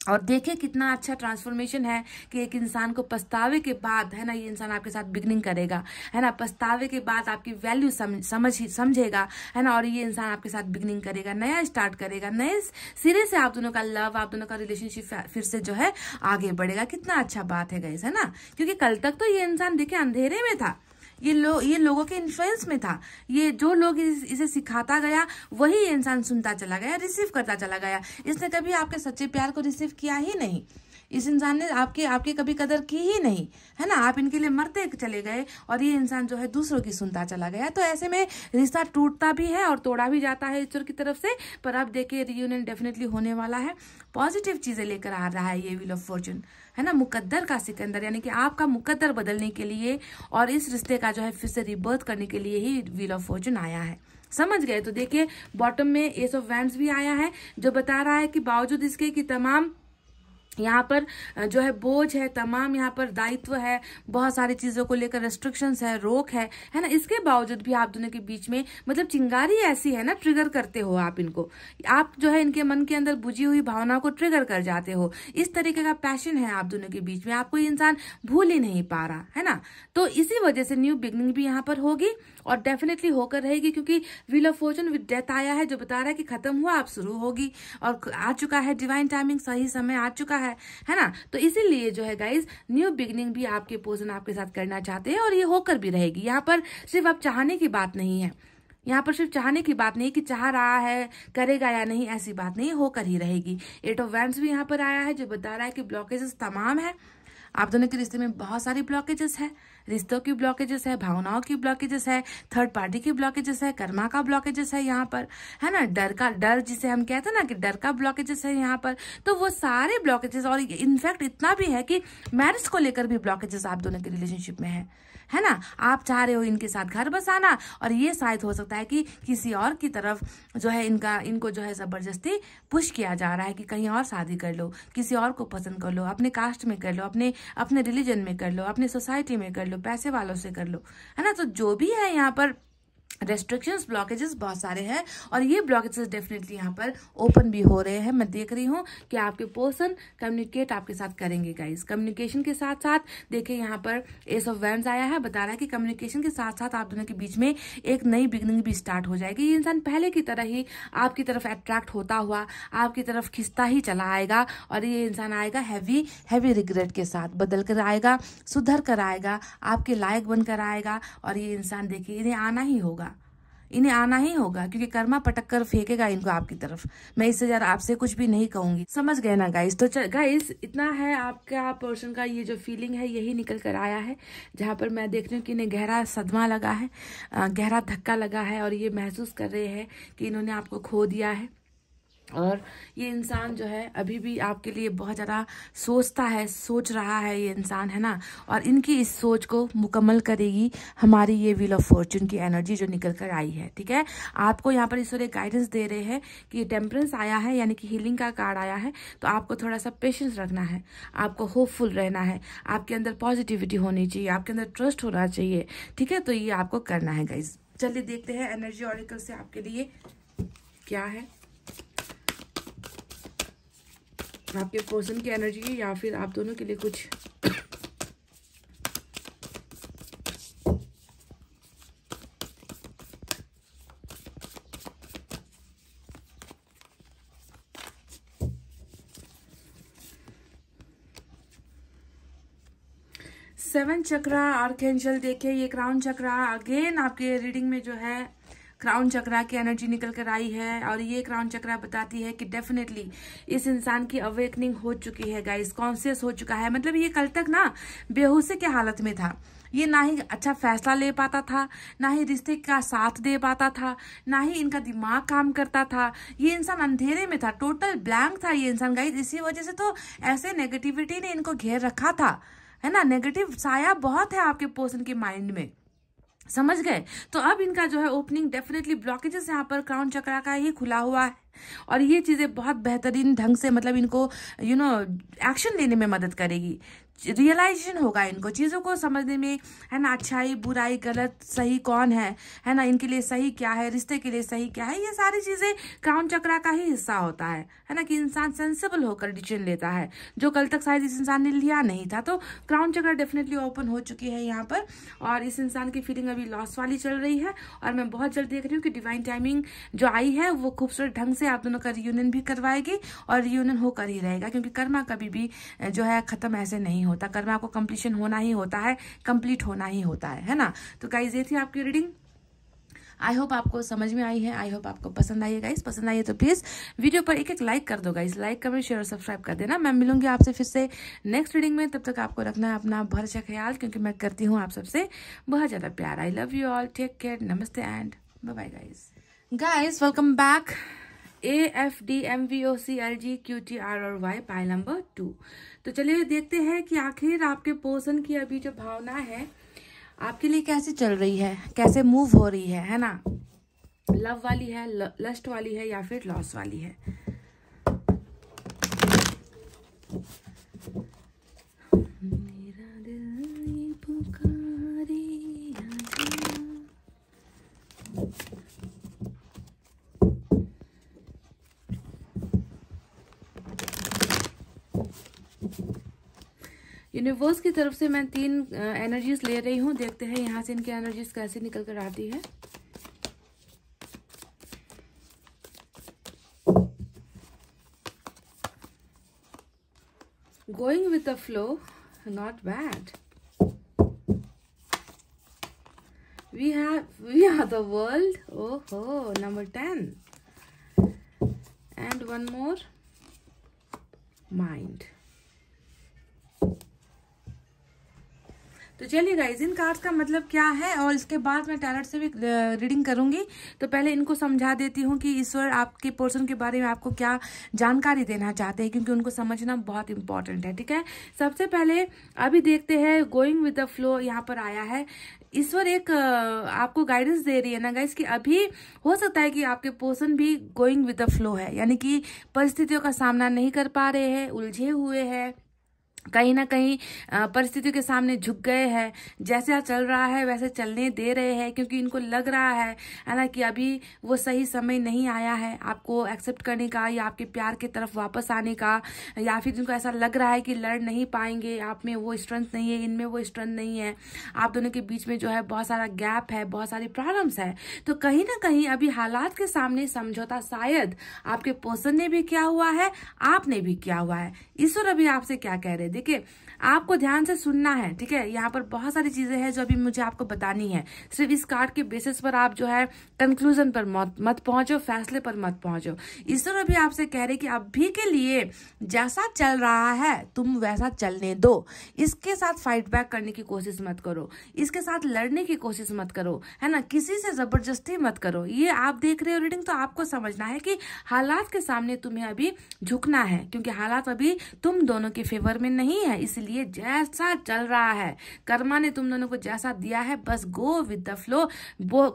Speaker 1: और देखे कितना अच्छा ट्रांसफॉर्मेशन है कि एक इंसान को पछतावे के बाद, है ना, ये इंसान आपके साथ बिगनिंग करेगा, है ना, पछतावे के बाद आपकी वैल्यू समझ समझ, समझेगा, है ना, और ये इंसान आपके साथ बिगनिंग करेगा, नया स्टार्ट करेगा, नए सिरे से आप दोनों का लव आप दोनों का रिलेशनशिप फिर से जो है आगे बढ़ेगा। कितना अच्छा बात है गैस है ना, क्योंकि कल तक तो ये इंसान देखे अंधेरे में था। ये लो ये लोगों के इन्फ्लुएंस में था। ये जो लोग इस, इसे सिखाता गया वही इंसान सुनता चला गया रिसीव करता चला गया। इसने कभी आपके सच्चे प्यार को रिसीव किया ही नहीं। इस इंसान ने आपकी आपकी कभी कदर की ही नहीं, है ना? आप इनके लिए मरते चले गए और ये इंसान जो है दूसरों की सुनता चला गया। तो ऐसे में रिश्ता टूटता भी है और तोड़ा भी जाता है ईश्वर की तरफ़ से, पर अब देखिए रियूनियन डेफिनेटली होने वाला है। पॉजिटिव चीज़ें लेकर आ रहा है ये व्हील ऑफ़ फॉर्चून है ना? मुकद्दर का सिकंदर, यानी कि आपका मुकद्दर बदलने के लिए और इस रिश्ते का जो है फिर से रिबर्थ करने के लिए ही व्हील ऑफ़ फॉर्चून आया है। समझ गए? तो देखिए बॉटम में एस ऑफ़ वैंड भी आया है, जो बता रहा है कि बावजूद इसके कि तमाम यहाँ पर जो है बोझ है, तमाम यहाँ पर दायित्व है, बहुत सारी चीज़ों को लेकर रेस्ट्रिक्शंस है, रोक है है ना? इसके बावजूद भी आप दोनों के बीच में मतलब चिंगारी ऐसी है ना ट्रिगर करते हो आप इनको। आप जो है इनके मन के अंदर बुझी हुई भावनाओं को ट्रिगर कर जाते हो। इस तरीके का पैशन है आप दोनों के बीच में। आपको इंसान भूल ही नहीं पा रहा, है ना? तो इसी वजह से न्यू बिगनिंग भी यहाँ पर होगी। और डेफिनेटली होकर रहेगी क्योंकि wheel of fortune with death आया है, जो बता रहा है कि खत्म हुआ, अब शुरू होगी और आ चुका है डिवाइन टाइमिंग सही समय आ चुका है है ना? तो इसीलिए जो है गाइज़ न्यू बिगनिंग भी आपके पोजन आपके साथ करना चाहते हैं और ये होकर भी रहेगी। यहाँ पर सिर्फ़ आप चाहने की बात नहीं है। यहाँ पर सिर्फ़ चाहने की बात नहीं कि चाह रहा है, करेगा या नहीं, ऐसी बात नहीं, होकर ही रहेगी। एट ऑफ़ वैंस भी यहाँ पर आया है, जो बता रहा है कि ब्लॉकेजेस तमाम है। आप दोनों के रिश्ते में बहुत सारी ब्लॉकेजेस है। रिश्तों की ब्लॉकेजेस है, भावनाओं की ब्लॉकेजेस है थर्ड पार्टी की ब्लॉकेजेस है, कर्मा का ब्लॉकेजेस है यहाँ पर, है ना? डर का, डर जिसे हम कहते हैं ना कि डर का ब्लॉकेजेस है यहाँ पर तो वो सारे ब्लॉकेजेस और इनफैक्ट इतना भी है कि मैरिज को लेकर भी ब्लॉकेजेस आप दोनों के रिलेशनशिप में है। है ना? आप चाह रहे हो इनके साथ घर बसाना और ये शायद हो सकता है कि किसी और की तरफ़ जो है इनका, इनको जो है ज़बरदस्ती पुश किया जा रहा है कि कहीं और शादी कर लो, किसी और को पसंद कर लो, अपने कास्ट में कर लो, अपने अपने रिलीजन में कर लो, अपने सोसाइटी में कर लो, पैसे वालों से कर लो। है ना? तो जो भी है यहाँ पर रेस्ट्रिक्शंस ब्लॉकेजेस बहुत सारे हैं और ये ब्लॉकेजेस डेफिनेटली यहाँ पर ओपन भी हो रहे हैं। मैं देख रही हूँ कि आपके पर्सन कम्युनिकेट आपके साथ करेंगे गाइस कम्युनिकेशन के साथ साथ देखिए यहाँ पर एस ऑफ़ वैंस आया है, बता रहा है कि कम्युनिकेशन के साथ साथ आप दोनों के बीच में एक नई बिगनिंग भी स्टार्ट हो जाएगी। ये इंसान पहले की तरह ही आपकी तरफ़ अट्रैक्ट होता हुआ, आपकी तरफ़ खिंचता ही चला आएगा और ये इंसान आएगा हैवी हैवी रिग्रेट के साथ, बदल कर आएगा, सुधर कर आएगा, आपके लायक बनकर आएगा और ये इंसान देखिए इन्हें आना ही होगा। इन्हें आना ही होगा, क्योंकि कर्मा पटक कर फेंकेगा इनको आपकी तरफ़। मैं इससे ज़्यादा आपसे कुछ भी नहीं कहूँगी। समझ गए ना गाइस तो गाइस इतना है आपका पर्सन का ये जो फीलिंग है, यही निकल कर आया है, जहाँ पर मैं देख रही हूँ कि इन्हें गहरा सदमा लगा है गहरा धक्का लगा है, और ये महसूस कर रहे हैं कि इन्होंने आपको खो दिया है। और ये इंसान जो है, अभी भी आपके लिए बहुत ज़्यादा सोचता है, सोच रहा है ये इंसान, है ना? और इनकी इस सोच को मुकम्मल करेगी हमारी ये व्हील ऑफ़ फॉर्चून की एनर्जी जो निकल कर आई है, ठीक है? आपको यहाँ पर ईश्वर गाइडेंस दे रहे हैं कि टेम्परेंस आया है, यानी कि हीलिंग का कार्ड आया है तो आपको थोड़ा सा पेशेंस रखना है। आपको होपफुल रहना है। आपके अंदर पॉजिटिविटी होनी चाहिए, आपके अंदर ट्रस्ट होना चाहिए, ठीक है? तो ये आपको करना है गाइज़ चलिए देखते हैं एनर्जी ऑरिकल से आपके लिए क्या है। आपके पर्सन की एनर्जी या फिर आप दोनों के लिए कुछ? सेवन चक्रा आर्केंजल देखे ये क्राउन चक्रा अगेन आपके रीडिंग में जो है क्राउन चक्रा की एनर्जी निकल कर आई है और ये क्राउन चक्रा बताती है कि डेफिनेटली इस इंसान की अवेकनिंग हो चुकी है गाइस कॉन्सियस हो चुका है। मतलब ये कल तक ना बेहोशी के हालत में था। ये ना ही अच्छा फैसला ले पाता था, ना ही रिश्ते का साथ दे पाता था, ना ही इनका दिमाग काम करता था। ये इंसान अंधेरे में था टोटल ब्लैंक था ये इंसान गाइस इसी वजह से तो ऐसे नेगेटिविटी ने इनको घेर रखा था। है ना? नेगेटिव साया बहुत है आपके पर्सन के माइंड में। समझ गए? तो अब इनका जो है ओपनिंग डेफिनेटली ब्लॉकेजेस यहाँ पर क्राउन चक्रा का ही खुला हुआ है। और ये चीज़ें बहुत बेहतरीन ढंग से मतलब इनको यू नो एक्शन लेने में मदद करेगी। रियलाइजेशन होगा इनको। चीज़ों को समझने में, है ना, अच्छाई, बुराई, गलत, सही कौन है? है ना, इनके लिए सही क्या है? रिश्ते के लिए सही क्या है? ये सारी चीज़ें क्राउन चक्रा का ही हिस्सा होता है। है ना, कि इंसान सेंसिबल होकर डिसीज़न लेता है, जो कल तक शायद इस इंसान ने लिया नहीं था। तो क्राउन चक्रा डेफिनेटली ओपन हो चुकी है यहाँ पर, और इस इंसान की फीलिंग अभी लॉस वाली चल रही है। और मैं बहुत जल्द देख रही हूँ कि डिवाइन टाइमिंग जो आई है, वो खूबसूरत ढंग से आप दोनों का रियूनियन भी करवाएगी और रियूनियन होकर ही रहेगा, क्योंकि कर्मा कभी भी जो है, खत्म ऐसे नहीं होता। कर्मा को कंप्लीशन होना ही होता है कंप्लीट होना ही होता है है ना? तो गाइज़ ये थी आपकी रीडिंग आई होप आपको समझ में आई है आई होप आपको पसंद आई है गाइस पसंद आई है तो प्लीज़ वीडियो पर एक एक लाइक कर दो गाइस लाइक कमेंट शेयर और सब्सक्राइब कर देना। मैं मिलूँगी आपसे फिर से नेक्स्ट रीडिंग में। तब तक आपको रखना है अपना भर अच्छा ख्याल, क्योंकि मैं करती हूँ आप सबसे बहुत ज़्यादा प्यार। I love you all take care नमस्ते and bye guys guys welcome back A F D M V O C L G Q T R और वाई पाइल नंबर टू। तो चलिए देखते हैं कि आखिर आपके पोषण की अभी जो भावना है, आपके लिए कैसे चल रही है, कैसे मूव हो रही है है ना? लव वाली है लस्ट वाली है या फिर लॉस वाली है मेरा दिल पुकारे यूनिवर्स की तरफ़ से मैं तीन एनर्जीज ले रही हूँ। देखते हैं यहाँ से इनकी एनर्जीज कैसे निकल कर आती है। Going with a flow not bad we have we are the world ओ हो number ten and one more mind तो चलिए गाइज़ इन कार्ड्स का मतलब क्या है? और इसके बाद मैं टैलेंट से भी रीडिंग करूँगी। तो पहले इनको समझा देती हूँ कि ईश्वर आपके पर्सन के बारे में आपको क्या जानकारी देना चाहते हैं, क्योंकि उनको समझना बहुत इंपॉर्टेंट है, ठीक है? सबसे पहले अभी देखते हैं गोइंग विद द फ्लो यहाँ पर आया है। ईश्वर एक आपको गाइडेंस दे रही है ना गाइस कि अभी हो सकता है कि आपके पोर्सन भी गोइंग विद द फ्लो है, यानी कि परिस्थितियों का सामना नहीं कर पा रहे हैं, उलझे हुए हैं। कहीं ना कहीं परिस्थितियों के सामने झुक गए हैं। जैसे चल रहा है, वैसे चलने दे रहे हैं, क्योंकि इनको लग रहा है है ना कि अभी वो सही समय नहीं आया है आपको एक्सेप्ट करने का या आपके प्यार की तरफ़ वापस आने का, या फिर जिनको ऐसा लग रहा है कि लड़ नहीं पाएँगे, आप में वो स्ट्रेंथ नहीं है, इनमें वो स्ट्रेंथ नहीं है। आप दोनों के बीच में जो है बहुत सारा गैप है, बहुत सारी प्रॉब्लम्स है। तो कहीं ना कहीं अभी हालात के सामने समझौता शायद आपके पोषण ने भी किया हुआ है, आपने भी किया हुआ है। ईश्वर अभी आपसे क्या कह रहे देखिए आपको ध्यान से सुनना है, ठीक है? यहाँ पर बहुत सारी चीज़ें हैं जो अभी मुझे आपको बतानी है। सिर्फ़ इस कार्ड के बेसिस पर आप जो है कंक्लूजन पर मत पहुंचो, फैसले पर मत पहुंचो। ईश्वर अभी आपसे कह रहे कि अभी के लिए जैसा चल रहा है, तुम वैसा चलने दो। इसके साथ फाइट बैक करने की कोशिश मत करो। इसके साथ लड़ने की कोशिश मत करो, है ना? किसी से ज़बरदस्ती मत करो। ये आप देख रहे हो रीडिंग तो आपको समझना है कि हालात के सामने तुम्हें अभी झुकना है, क्योंकि हालात अभी तुम दोनों के फेवर में नहीं है, इसलिए जैसा चल रहा है। कर्मा ने तुम दोनों को जैसा दिया है, बस गो विद द फ्लो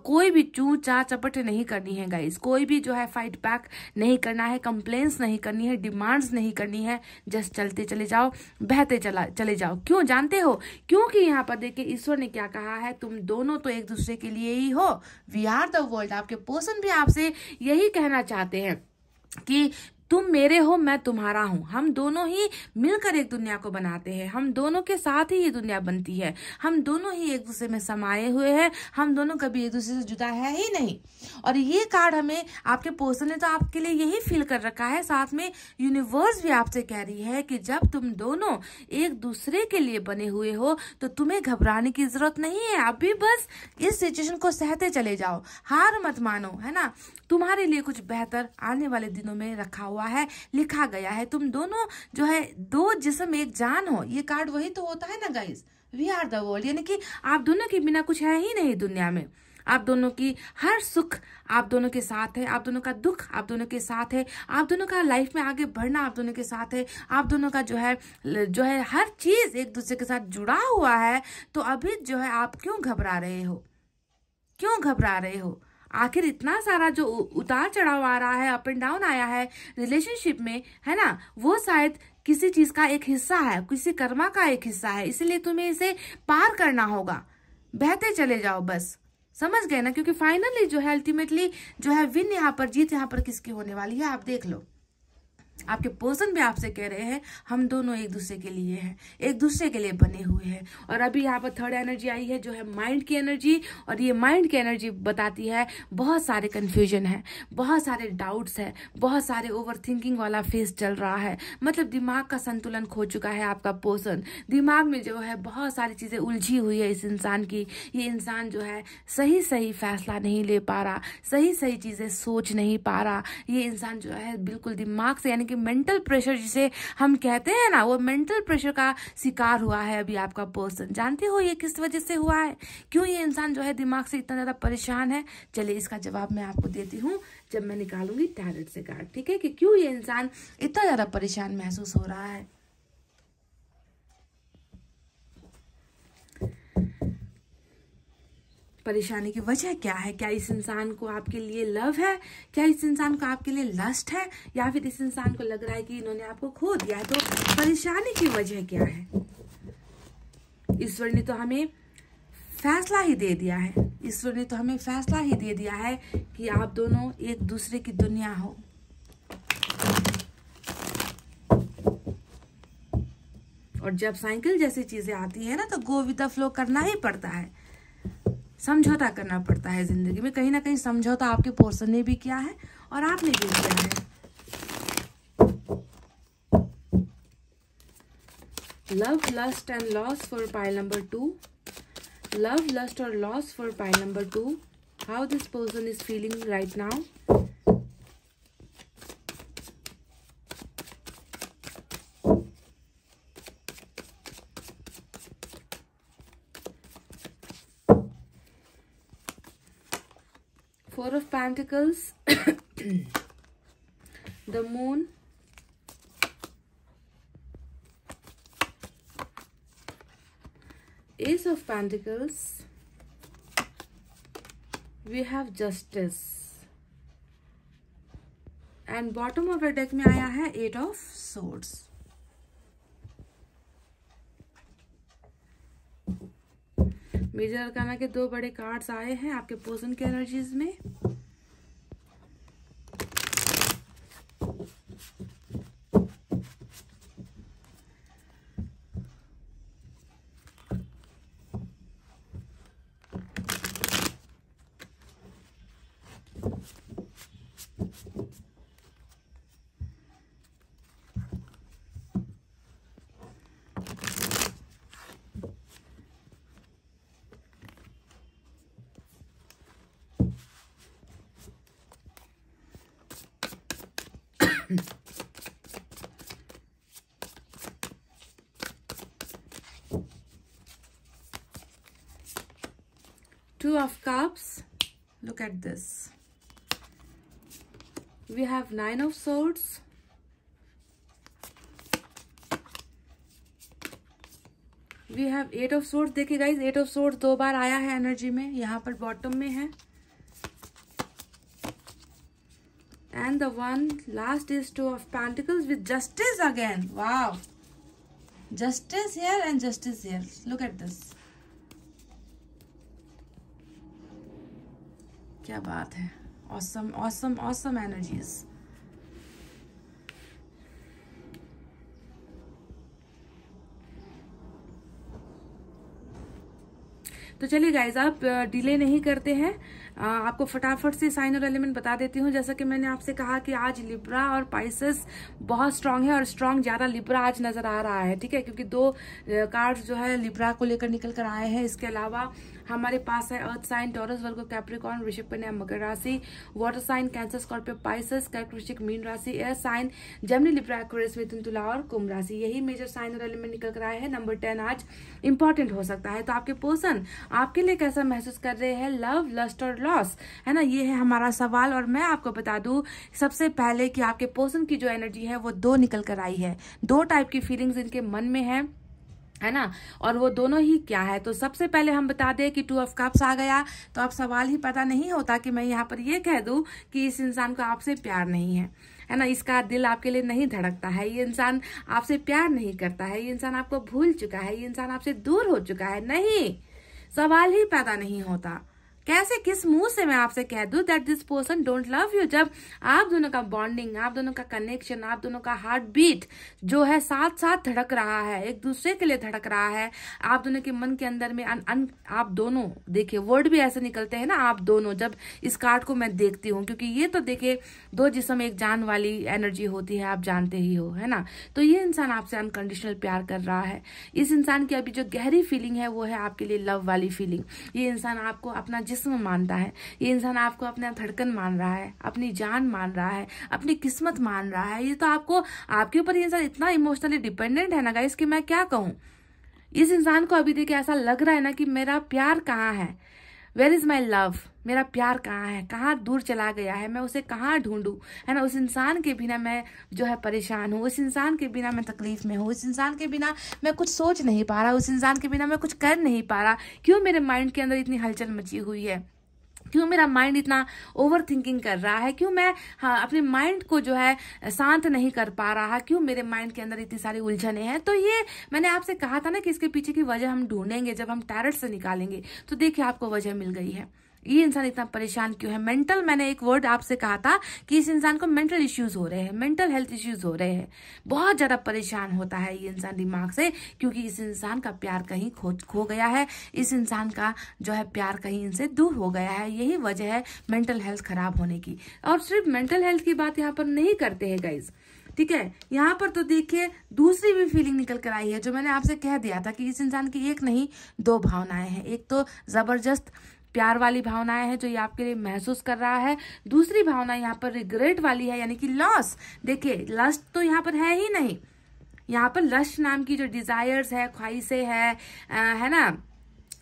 Speaker 1: कोई भी चू चा चपट नहीं करनी है गाइस कोई भी जो है फाइट बैक नहीं करना है कंप्लेन्स नहीं करनी है डिमांड्स नहीं करनी है जस्ट चलते चले जाओ, बहते चला, चले जाओ। क्यों? जानते हो? क्योंकि यहाँ पर देखिए, ईश्वर ने क्या कहा है? तुम दोनों तो एक दूसरे के लिए ही हो। वी आर द वर्ल्ड आपके पर्सन भी आपसे यही कहना चाहते हैं कि तुम मेरे हो, मैं तुम्हारा हूँ। हम दोनों ही मिलकर एक दुनिया को बनाते हैं। हम दोनों के साथ ही ये दुनिया बनती है। हम दोनों ही एक दूसरे में समाये हुए हैं। हम दोनों कभी एक दूसरे से जुदा है ही नहीं। और ये कार्ड हमें आपके पोषण ने तो आपके लिए यही फील कर रखा है। साथ में यूनिवर्स भी आपसे कह रही है कि जब तुम दोनों एक दूसरे के लिए बने हुए हो तो तुम्हें घबराने की ज़रूरत नहीं है। अभी बस इस सिचुएशन को सहते चले जाओ। हार मत मानो, है ना? तुम्हारे लिए कुछ बेहतर आने वाले दिनों में रखा हुआ है, लिखा गया है। तुम दोनों जो है, दो जिसम एक जान हो। ये कार्ड वही तो होता है ना guys we are the world यानी कि आप दोनों के बिना कुछ है ही नहीं दुनिया में। आप दोनों की हर सुख आप दोनों के साथ है, आप दोनों का दुख आप दोनों के साथ है, आप दोनों का लाइफ में आगे बढ़ना आप दोनों के साथ है, आप दोनों का जो है जो है हर चीज़ एक दूसरे के साथ जुड़ा हुआ है तो अभी जो है आप क्यों घबरा रहे हो? क्यों घबरा रहे हो? आखिर इतना सारा जो उतार चढ़ाव आ रहा है अप एंड डाउन आया है रिलेशनशिप में, है ना, वो शायद किसी चीज़ का एक हिस्सा है, किसी कर्मा का एक हिस्सा है, इसलिए तुम्हें इसे पार करना होगा। बहते चले जाओ बस। समझ गए ना? क्योंकि फाइनली जो है अल्टीमेटली जो है विन यहाँ पर, जीत यहाँ पर किसकी होने वाली है, आप देख लो। आपके पर्सन भी आपसे कह रहे हैं, हम दोनों एक दूसरे के लिए हैं, एक दूसरे के लिए बने हुए हैं। और अभी यहाँ पर थर्ड एनर्जी आई है, जो है माइंड की एनर्जी और ये माइंड की एनर्जी बताती है, बहुत सारे कंफ्यूजन है, बहुत सारे डाउट्स है, बहुत सारे ओवर थिंकिंग वाला फेस चल रहा है। मतलब दिमाग का संतुलन खो चुका है आपका पर्सन दिमाग में जो है बहुत सारी चीज़ें उलझी हुई है इस इंसान की। ये इंसान जो है सही सही फैसला नहीं ले पा रहा सही सही चीज़ें सोच नहीं पा रहा। ये इंसान जो है बिल्कुल दिमाग से यानी कि मेंटल प्रेशर जिसे हम कहते हैं ना, वो मेंटल प्रेशर का शिकार हुआ है अभी आपका पर्सन जानते हो ये किस वजह से हुआ है? क्यों ये इंसान जो है दिमाग से इतना ज़्यादा परेशान है? चलिए इसका जवाब मैं आपको देती हूँ, जब मैं निकालूँगी टैलेंट से कार्ड ठीक है? कि क्यों ये इंसान इतना ज़्यादा परेशान महसूस हो रहा है? परेशानी की वजह क्या है? क्या इस इंसान को आपके लिए लव है? क्या इस इंसान को आपके लिए लस्ट है? या फिर इस इंसान को लग रहा है कि इन्होंने आपको खो दिया है? तो परेशानी की वजह क्या है? ईश्वर ने तो हमें फैसला ही दे दिया है। ईश्वर ने तो हमें फैसला ही दे दिया है कि आप दोनों एक दूसरे की दुनिया हो। और जब साइकिल जैसी चीज़ें आती है ना तो गो विद फ्लो करना ही पड़ता है। समझौता करना पड़ता है ज़िंदगी में। कहीं ना कहीं समझौता आपके पोर्सन ने भी किया है और आपने भी किया है। Love lust and loss for pile number two love lust और loss for pile number two how this person is feeling right now Four of Pentacles, the Moon, Ace of Pentacles, we have Justice, bottom of the deck में आया है Eight of Swords. Major arcana के दो बड़े कार्ड्स आए हैं आपके पोजन के एनर्जीज में two of cups. Look at this. We have nine of swords. We have eight of swords देखिए गाइज़ एट ऑफ़ सोर्ड्स दो बार आया है एनर्जी में. यहाँ पर बॉटम में है. And the one last is two of pentacles with justice again वाह justice here and justice here look at this क्या बात है। Awesome awesome awesome energies तो चलिए गाइज़ आप डिले नहीं करते हैं। आपको फटाफट से साइन और एलिमेंट बता देती हूँ। जैसा कि मैंने आपसे कहा कि आज लिब्रा और पाइसेस बहुत स्ट्रांग है और स्ट्रांग ज़्यादा लिब्रा आज नज़र आ रहा है, ठीक है? क्योंकि दो कार्ड्स जो है लिब्रा को लेकर निकल कर आए हैं। इसके अलावा हमारे पास है earth sign Taurus Virgo Capricorn Rishabh कन्या मकर राशि। Water sign Cancer Scorpio Pisces कैक्रिशिक मीन राशि। एयर साइन जेमनी एक्रेस मिथुन, तुला और कुंभ राशि। यही मेजर साइन और एलिमेंट निकल कर आए हैं। नंबर टेन आज इंपॉर्टेंट हो सकता है। तो आपके पर्सन आपके लिए कैसा महसूस कर रहे हैं? लव लस्ट और लॉस है ना? ये है हमारा सवाल और मैं आपको बता दू, सबसे पहले कि आपके पर्सन की जो एनर्जी है, वो दो निकल कर आई है। दो टाइप की फीलिंग्स इनके मन में है। है ना? और वो दोनों ही क्या है? तो सबसे पहले हम बता दें कि टू ऑफ़ कप्स आ गया। तो अब सवाल ही पता नहीं होता कि मैं यहाँ पर ये कह दूँ कि इस इंसान को आपसे प्यार नहीं है। है ना? इसका दिल आपके लिए नहीं धड़कता है। ये इंसान आपसे प्यार नहीं करता है। ये इंसान आपको भूल चुका है। ये इंसान आपसे दूर हो चुका है। नहीं! सवाल ही पैदा नहीं होता। कैसे किस मुँह से मैं आपसे कह दू that this person don't love you जब आप दोनों का बॉन्डिंग आप दोनों का कनेक्शन आप दोनों का हार्ट बीट जो है साथ साथ धड़क रहा है एक दूसरे के लिए धड़क रहा है आप दोनों के मन के अंदर में अन, अन, आप दोनों देखिए वर्ड भी ऐसे निकलते हैं ना आप दोनों जब इस कार्ड को मैं देखती हूँ क्योंकि ये तो देखिए दो जिसम एक जान वाली एनर्जी होती है आप जानते ही हो है ना? तो ये इंसान आपसे अनकंडीशनल प्यार कर रहा है। इस इंसान की अभी जो गहरी फीलिंग है वो है आपके लिए लव वाली फीलिंग ये इंसान आपको अपना जिस्म मानता है। ये इंसान आपको अपना धड़कन मान रहा है, अपनी जान मान रहा है, अपनी किस्मत मान रहा है। ये तो आपको, आपके ऊपर ये इंसान इतना इमोशनली डिपेंडेंट है ना गाइस कि मैं क्या कहूँ? इस इंसान को अभी देखिए ऐसा लग रहा है ना कि मेरा प्यार कहाँ है? वेर इज़ माई लव मेरा प्यार कहाँ है? कहाँ दूर चला गया है? मैं उसे कहाँ ढूंढूं? है ना? उस इंसान के बिना मैं जो है परेशान हूँ। उस इंसान के बिना मैं तकलीफ़ में हूँ। उस इंसान के बिना मैं कुछ सोच नहीं पा रहा। उस इंसान के बिना मैं कुछ कर नहीं पा रहा। क्यों मेरे माइंड के अंदर इतनी हलचल मची हुई है? क्यों मेरा माइंड इतना ओवर थिंकिंग कर रहा है? क्यों मैं हाँ अपने माइंड को जो है, शांत नहीं कर पा रहा? क्यों मेरे माइंड के अंदर इतनी सारी उलझने हैं? तो ये मैंने आपसे कहा था ना कि इसके पीछे की वजह हम ढूंढेंगे, जब हम टैरट से निकालेंगे। तो देखिए, आपको वजह मिल गई है। ये इंसान इतना परेशान क्यों है? मेंटल मैंने एक वर्ड आपसे कहा था कि इस इंसान को मेंटल इश्यूज़ हो रहे हैं मेंटल हेल्थ इश्यूज़ हो रहे हैं। बहुत ज़्यादा परेशान होता है ये इंसान दिमाग से, क्योंकि इस इंसान का प्यार कहीं खो खो गया है। इस इंसान का जो है प्यार कहीं इनसे दूर हो गया है। यही वजह है मेंटल हेल्थ खराब होने की। और सिर्फ़ मेंटल हेल्थ की बात यहाँ पर नहीं करते हैं गाइज़ ठीक है? यहाँ पर तो देखिए, दूसरी भी फीलिंग निकल कर आई है, जो मैंने आपसे कह दिया था कि इस इंसान की एक नहीं, दो भावनाएँ हैं। एक तो ज़बरदस्त प्यार वाली भावनाएँ हैं जो ये आपके लिए महसूस कर रहा है। दूसरी भावना यहाँ पर रिग्रेट वाली है, यानी कि लॉस देखिए लस्ट तो यहाँ पर है ही नहीं। यहाँ पर लस्ट नाम की जो डिजायर्स है, ख्वाहिशें है है ना?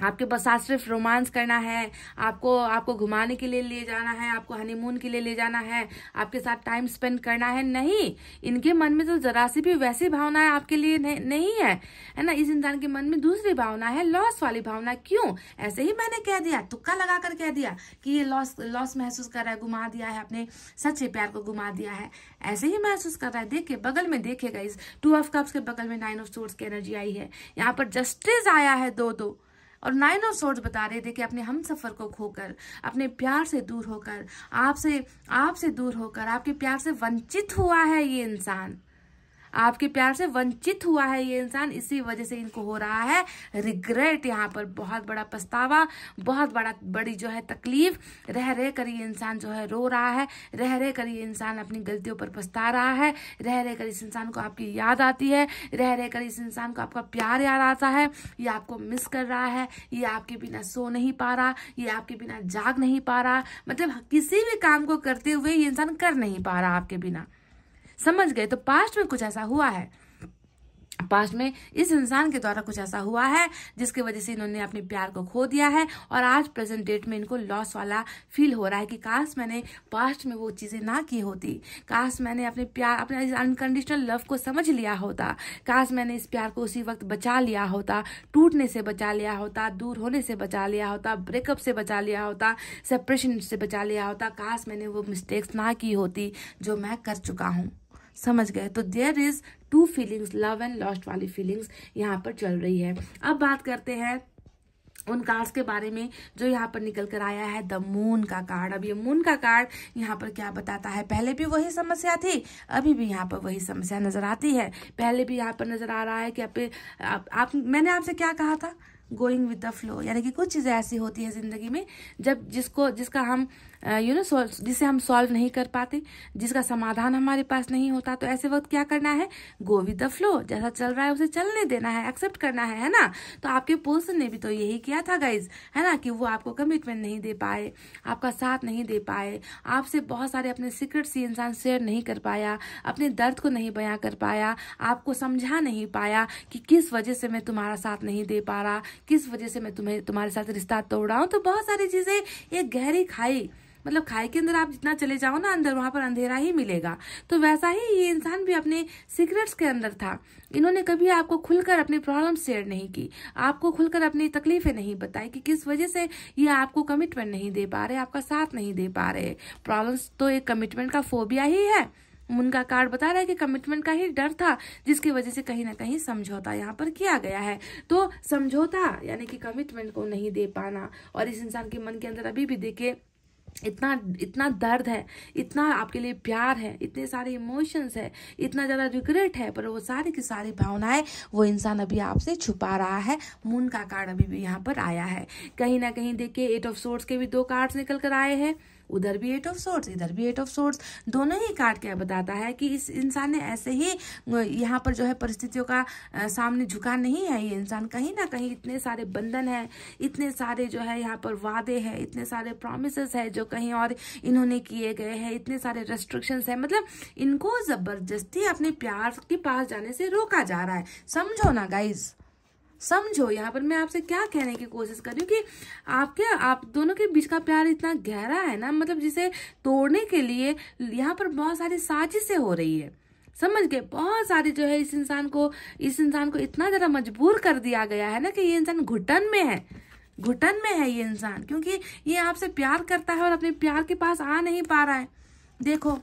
Speaker 1: आपके पास साथ सिर्फ़ रोमांस करना है आपको आपको घुमाने के लिए ले जाना है आपको हनीमून के लिए ले जाना है आपके साथ टाइम स्पेंड करना है नहीं। इनके मन में तो जरा सी भी वैसी भावना है आपके लिए नहीं, नहीं है। है ना? इस इंसान के मन में दूसरी भावना है लॉस वाली भावना। क्यों? ऐसे ही मैंने कह दिया तुक्का लगा कर कह दिया कि ये लॉस लॉस महसूस कर रहा है घुमा दिया है अपने सच्चे प्यार को घुमा दिया है। ऐसे ही महसूस कर रहा है। देखिए बगल में देखेगा इस टू ऑफ़ कप्स के बगल में नाइन ऑफ़ सोर्स की एनर्जी आई है। यहाँ पर जस्टिस आया है दो दो और नाइन ऑफ़ सोर्ड्स बता रहे थे कि अपने हम सफ़र को खोकर, अपने प्यार से दूर होकर, आपसे आपसे दूर होकर, आपके प्यार से वंचित हुआ है ये इंसान। आपके प्यार से वंचित हुआ है ये इंसान, इसी वजह से इनको हो रहा है रिग्रेट यहाँ पर बहुत बड़ा पछतावा, बहुत बड़ा, बड़ी जो है तकलीफ़। रह रह कर ये इंसान जो है रो रहा है, रह रह कर ये इंसान अपनी गलतियों पर पछता रहा है, रह रह कर इस इंसान को आपकी याद आती है, रह रह कर इस इंसान को आपका प्यार याद आता है, ये आपको मिस कर रहा है, ये आपके बिना सो नहीं पा रहा, ये आपके बिना जाग नहीं पा रहा। मतलब किसी भी काम को करते हुए ये इंसान कर नहीं पा रहा आपके बिना। समझ गए तो पास्ट में कुछ ऐसा हुआ है। पास्ट में इस इंसान के द्वारा कुछ ऐसा हुआ है, जिसकी वजह से इन्होंने अपने प्यार को खो दिया है, और आज प्रेजेंट डेट में इनको लॉस वाला फील हो रहा है कि काश मैंने पास्ट में वो चीज़ें ना की होती। काश मैंने अपने प्यार, अपने अनकंडीशनल लव को समझ लिया होता। काश मैंने इस प्यार को उसी वक्त बचा लिया होता। टूटने से बचा लिया होता, दूर होने से बचा लिया होता ब्रेकअप से बचा लिया होता सेपरेशन से बचा लिया होता। काश मैंने वो मिस्टेक्स ना की होती जो मैं कर चुका हूँ। समझ गए। तो there is two feelings love and lost वाली फीलिंग्स यहाँ पर चल रही है। अब बात करते हैं उन कार्ड्स के बारे में जो यहाँ पर निकल कर आया है द मून का कार्ड अब ये मून का कार्ड यहाँ पर क्या बताता है? पहले भी वही समस्या थी अभी भी यहाँ पर वही समस्या नज़र आती है। पहले भी यहाँ पर नज़र आ रहा है कि आप, आप, आप मैंने आपसे क्या कहा था? गोइंग विद द फ्लो यानी कि कुछ चीज़ें ऐसी होती है ज़िंदगी में जब जिसको जिसका हम यू नो जिसे हम सॉल्व नहीं कर पाते, जिसका समाधान हमारे पास नहीं होता तो ऐसे वक्त क्या करना है? गो विद द फ्लो जैसा चल रहा है उसे चलने देना है एक्सेप्ट करना है है ना? तो आपके पर्सन ने भी तो यही किया था गाइज़ है ना? कि वो आपको कमिटमेंट नहीं दे पाए, आपका साथ नहीं दे पाए, आपसे बहुत सारे अपने सीक्रेट्स ये इंसान शेयर नहीं कर पाया, अपने दर्द को नहीं बयां कर पाया, आपको समझा नहीं पाया कि किस वजह से मैं तुम्हारा साथ नहीं दे पा रहा, किस वजह से मैं तुम्हें, तुम्हारे साथ रिश्ता तोड़ रहा हूँ। तो बहुत सारी चीज़ें एक गहरी खाई। मतलब खाई के अंदर आप जितना चले जाओ ना अंदर, वहाँ पर अंधेरा ही मिलेगा। तो वैसा ही ये इंसान भी अपने सीक्रेट्स के अंदर था। इन्होंने कभी आपको खुलकर अपनी प्रॉब्लम शेयर नहीं की। आपको खुलकर अपनी तकलीफें नहीं बताई कि किस वजह से ये आपको कमिटमेंट नहीं दे पा रहे, आपका साथ नहीं दे पा रहे। प्रॉब्लम्स तो एक कमिटमेंट का फोबिया ही है। उनका कार्ड बता रहा है कि कमिटमेंट का ही डर था, जिसकी वजह से कहीं ना कहीं समझौता यहाँ पर किया गया है। तो समझौता, यानी कि कमिटमेंट को नहीं दे पाना, और इस इंसान के मन के अंदर अभी भी देखिए इतना इतना दर्द है, इतना आपके लिए प्यार है, इतने सारे इमोशंस है, इतना ज़्यादा रिग्रेट है, पर वो सारे की सारी भावनाएँ वो इंसान अभी आपसे छुपा रहा है मून का कार्ड अभी भी यहाँ पर आया है। कहीं ना कहीं देखिए एट ऑफ़ सोर्ट्स के भी दो कार्ड्स निकल कर आए हैं। उधर भी एट ऑफ़ सोर्ट्स इधर भी एट ऑफ़ सोर्ट्स दोनों ही कार्ड क्या बताता है कि इस इंसान ने ऐसे ही यहाँ पर जो है परिस्थितियों का सामने झुका नहीं है ये इंसान। कहीं ना कहीं इतने सारे बंधन है, इतने सारे जो है यहाँ पर वादे हैं, इतने सारे प्रोमिस है जो कहीं और इन्होंने किए गए हैं, इतने सारे रेस्ट्रिक्शंस है। मतलब इनको ज़बरदस्ती अपने प्यार के पास जाने से रोका जा रहा है। समझो ना गाइज़ समझो यहाँ पर मैं आपसे क्या कहने की कोशिश कर रही हूँ कि आपके आप दोनों के बीच का प्यार इतना गहरा है ना मतलब जिसे तोड़ने के लिए यहाँ पर बहुत सारी साजिशें हो रही है। समझ गए? बहुत सारी जो है इस इंसान को, इस इंसान को इतना ज़्यादा मजबूर कर दिया गया है ना कि ये इंसान घुटन में है। घुटन में है ये इंसान, क्योंकि ये आपसे प्यार करता है और अपने प्यार के पास आ नहीं पा रहा है। देखो,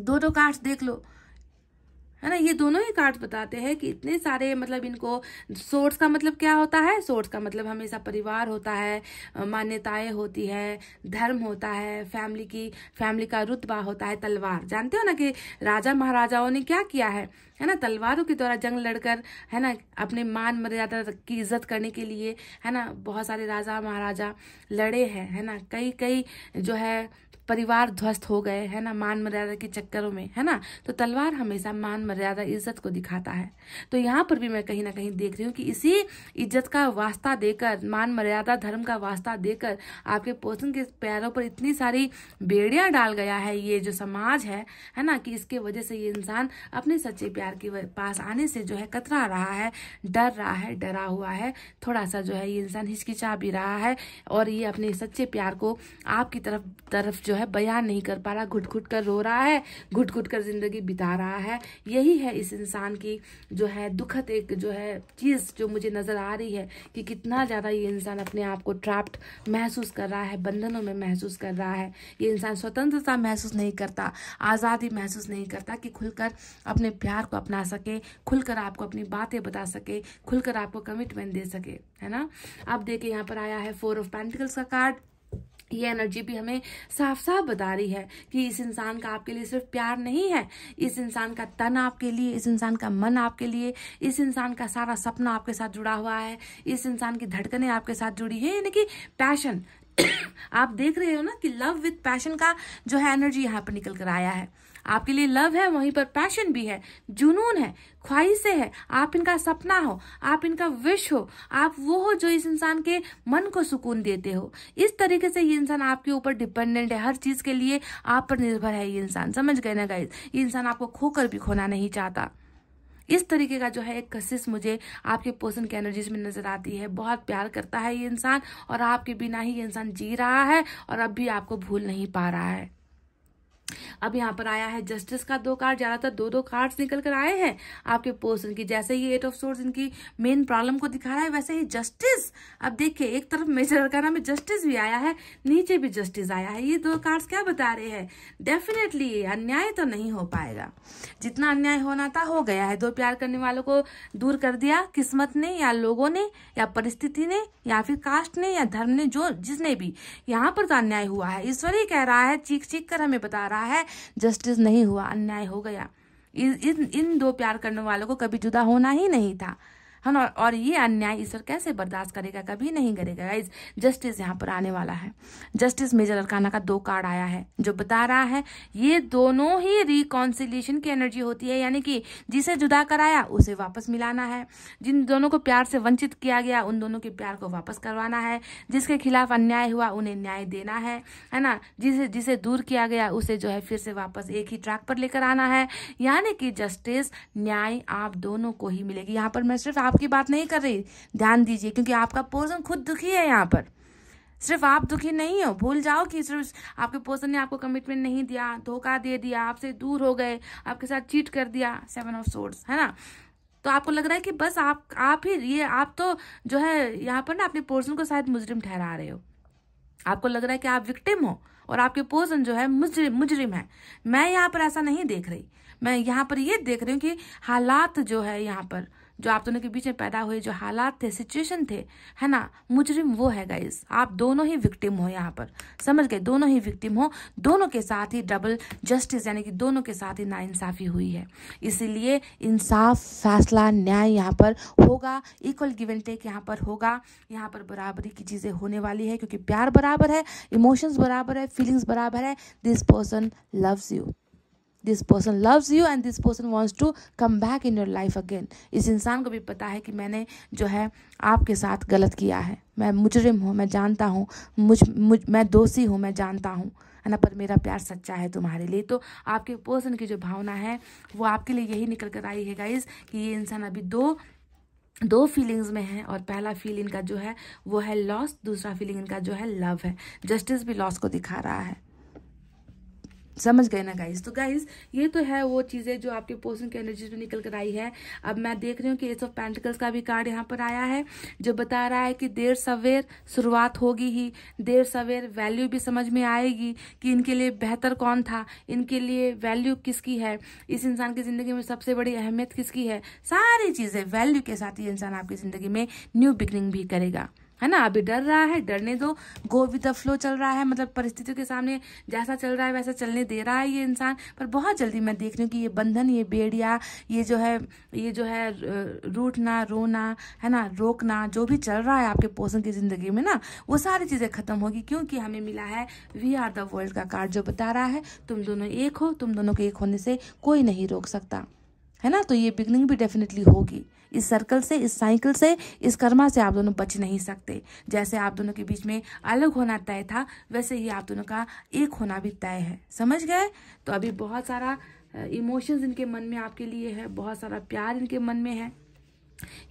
Speaker 1: दो दो कार्ड्स देख लो। है ना? ये दोनों ही कार्ड बताते हैं कि इतने सारे मतलब इनको सोर्स का मतलब क्या होता है? सोर्स का मतलब हमेशा परिवार होता है, मान्यताएँ होती है, धर्म होता है फैमिली की फैमिली का रुतबा होता है, तलवार। जानते हो ना कि राजा महाराजाओं ने क्या किया है? है ना? तलवारों के द्वारा जंग लड़कर, है ना, अपने मान मर्यादा की इज़्ज़त करने के लिए, है ना, बहुत सारे राजा महाराजा लड़े हैं, है ना? कई कई जो है परिवार ध्वस्त हो गए, है ना? मान मर्यादा के चक्करों में, है ना? तो तलवार हमेशा मान मर्यादा इज़्ज़त को दिखाता है। तो यहाँ पर भी मैं कहीं ना कहीं देख रही हूँ कि इसी इज़्ज़त का वास्ता देकर, मान मर्यादा धर्म का वास्ता देकर आपके पोषण के पैरों पर इतनी सारी बेड़ियाँ डाल गया है ये जो समाज है है ना? कि इसके वजह से ये इंसान अपने सच्चे प्यार के पास आने से जो है कतरा रहा है, डर रहा है, डरा हुआ है। थोड़ा सा जो है ये इंसान हिचकिचा भी रहा है और ये अपने सच्चे प्यार को आपकी तरफ़ तरफ़ जो है बयान नहीं कर पा रहा घुट घुट कर रो रहा है घुट घुट कर ज़िंदगी बिता रहा है। यही है इस इंसान की जो है दुखद एक जो है चीज़ जो मुझे नज़र आ रही है कि कितना ज़्यादा ये इंसान अपने आप को ट्रैप्ड महसूस कर रहा है, बंधनों में महसूस कर रहा है। ये इंसान स्वतंत्रता महसूस नहीं करता, आज़ादी महसूस नहीं करता कि खुलकर अपने प्यार को अपना सके, खुलकर आपको अपनी बातें बता सके, खुलकर आपको कमिटमेंट दे सके, है ना? अब देखिए यहाँ पर आया है फोर ऑफ़ पेंटिकल्स का कार्ड ये एनर्जी भी हमें साफ़ साफ़ बता रही है कि इस इंसान का आपके लिए सिर्फ़ प्यार नहीं है, इस इंसान का तन आपके लिए, इस इंसान का मन आपके लिए, इस इंसान का सारा सपना आपके साथ जुड़ा हुआ है, इस इंसान की धड़कने आपके साथ जुड़ी है, यानी कि पैशन आप देख रहे हो ना कि लव विथ पैशन का जो है एनर्जी यहाँ पर निकल कर आया है। आपके लिए लव है, वहीं पर पैशन भी है, जुनून है, ख्वाहिशें है, आप इनका सपना हो, आप इनका विश हो, आप वो हो जो इस इंसान के मन को सुकून देते हो। इस तरीके से ये इंसान आपके ऊपर डिपेंडेंट है, हर चीज़ के लिए आप पर निर्भर है ये इंसान, समझ गए ना गाइज़ ये इंसान आपको खोकर भी खोना नहीं चाहता। इस तरीके का जो है एक कशिश मुझे आपके पोषण की एनर्जीज में नज़र आती है, बहुत प्यार करता है ये इंसान और आपके बिना ही ये इंसान जी रहा है और अब भी आपको भूल नहीं पा रहा है। अब यहाँ पर आया है जस्टिस का दो कार्ड, ज़्यादातर दो दो कार्ड्स निकल कर आए हैं। आपके पोर्सन की जैसे ये एट ऑफ़ सोर्स इनकी मेन प्रॉब्लम को दिखा रहा है, वैसे ही जस्टिस अब देखिए, एक तरफ़ मेजर का नाम जस्टिस भी आया है, नीचे भी जस्टिस आया है। ये दो कार्ड्स क्या बता रहे हैं? डेफिनेटली ये अन्याय तो नहीं हो पाएगा। जितना अन्याय होना था, हो गया है। दो प्यार करने वालों को दूर कर दिया, किस्मत ने या लोगों ने, या परिस्थिति ने, या फिर कास्ट ने, या धर्म ने, जो, जिसने भी। यहाँ पर तो अन्याय हुआ है। ईश्वर ही कह रहा है चीख चीख कर हमें बता रहा है जस्टिस नहीं हुआ, अन्याय हो गया। इन इन दो प्यार करने वालों को कभी जुदा होना ही नहीं था। है ना और ये अन्याय ईश्वर कैसे बर्दाश्त करेगा, कभी नहीं करेगा। गाइज़ जस्टिस यहाँ पर आने वाला है। जस्टिस मेजर अरकाना का दो कार्ड आया है, जो बता रहा है, ये दोनों ही रिकॉन्सिलेशन की एनर्जी होती है, यानी कि जिसे जुदा कराया, उसे वापस मिलाना है। जिन दोनों को प्यार से वंचित किया गया, उन दोनों के प्यार को वापस करवाना है। जिसके खिलाफ अन्याय हुआ, उन्हें न्याय देना है है ना? जिसे जिसे दूर किया गया, उसे जो है फिर से वापस एक ही ट्रैक पर लेकर आना है। यानी कि जस्टिस न्याय आप दोनों को ही मिलेगी। यहाँ पर मैं सिर्फ़ आप आपकी बात नहीं कर रही, ध्यान दीजिए, क्योंकि आपका पर्सन खुद दुखी है यहाँ पर। सिर्फ़ आप दुखी नहीं हो, भूल जाओ कि सिर्फ़ आपके पर्सन ने आपको कमिटमेंट नहीं दिया, धोखा दे दिया, आपसे दूर हो गए, आपके साथ चीट कर दिया सेवन ऑफ़ सोर्स है ना? तो आपको लग रहा है कि बस आप आप ही, ये आप तो जो है यहाँ पर ना अपने पर्सन को शायद मुजरिम ठहरा रहे हो। आपको लग रहा है कि आप विक्टिम हो और आपके पर्सन जो है मुजरिम मुजरिम है। मैं यहाँ पर ऐसा नहीं देख रही। मैं यहाँ पर ये देख रही हूँ कि हालात जो है यहाँ पर जो आप दोनों के बीच में पैदा हुए जो हालात थे सिचुएशन थे, है ना? मुजरिम वो है गाइस आप दोनों ही विक्टिम हो यहाँ पर। समझ गए? दोनों ही विक्टिम हो। दोनों के साथ ही डबल जस्टिस यानी कि दोनों के साथ ही नाइंसाफी हुई है। इसीलिए इंसाफ फैसला, न्याय यहाँ पर होगा। इक्वल गिव एंड टेक यहाँ पर होगा। यहाँ पर बराबरी की चीज़ें होने वाली है, क्योंकि प्यार बराबर है इमोशंस बराबर है फीलिंग्स बराबर है। This person loves you this person loves you and this person wants to come back in your life again इस इंसान को भी पता है कि मैंने जो है आपके साथ गलत किया है। मैं मुजरिम हूँ, मैं जानता हूँ। मुझ मुझ, मैं दोषी हूँ, मैं जानता हूँ। है ना? पर मेरा प्यार सच्चा है तुम्हारे लिए। तो आपके पर्सन की जो भावना है, वो आपके लिए यही निकल कर आई है गाइज़ कि ये इंसान अभी दो दो फीलिंग्स में है और पहला फील इनका जो है, वो है लॉस दूसरा फीलिंग इनका जो है लव है। जस्टिस भी लॉस को दिखा रहा है। समझ गए ना गाइज़ तो गाइज़ ये तो है वो चीज़ें जो आपके पोर्सन के एनर्जी में निकल कर आई है। अब मैं देख रही हूँ कि एस ऑफ़ पेंटिकल्स का भी कार्ड यहाँ पर आया है, जो बता रहा है कि देर सवेर शुरुआत होगी ही, देर सवेर वैल्यू भी समझ में आएगी कि इनके लिए बेहतर कौन था, इनके लिए वैल्यू किसकी है, इस इंसान की ज़िंदगी में सबसे बड़ी अहमियत किसकी है, सारी चीज़ें वैल्यू के साथ ये इंसान आपकी ज़िंदगी में न्यू बिगनिंग भी करेगा। है ना? अभी डर रहा है, डरने दो। गो विद द फ्लो चल रहा है। मतलब परिस्थितियों के सामने जैसा चल रहा है, वैसा चलने दे रहा है ये इंसान। पर बहुत जल्दी मैं देख रही हूँ कि ये बंधन, ये बेड़िया, ये जो है, ये जो है रूठना, रोना, है ना? रोकना, जो भी चल रहा है आपके पोषण की ज़िंदगी में ना, वो सारी चीज़ें खत्म होगी क्योंकि हमें मिला है वी आर द वर्ल्ड का कार्ड जो बता रहा है, तुम दोनों एक हो, तुम दोनों के एक होने से कोई नहीं रोक सकता। है ना? तो ये बिगनिंग भी डेफिनेटली होगी। इस सर्कल से, इस साइकिल से, इस कर्मा से आप दोनों बच नहीं सकते। जैसे आप दोनों के बीच में अलग होना तय था, वैसे ही आप दोनों का एक होना भी तय है। समझ गए? तो अभी बहुत सारा इमोशंस इनके मन में आपके लिए है, बहुत सारा प्यार इनके मन में है।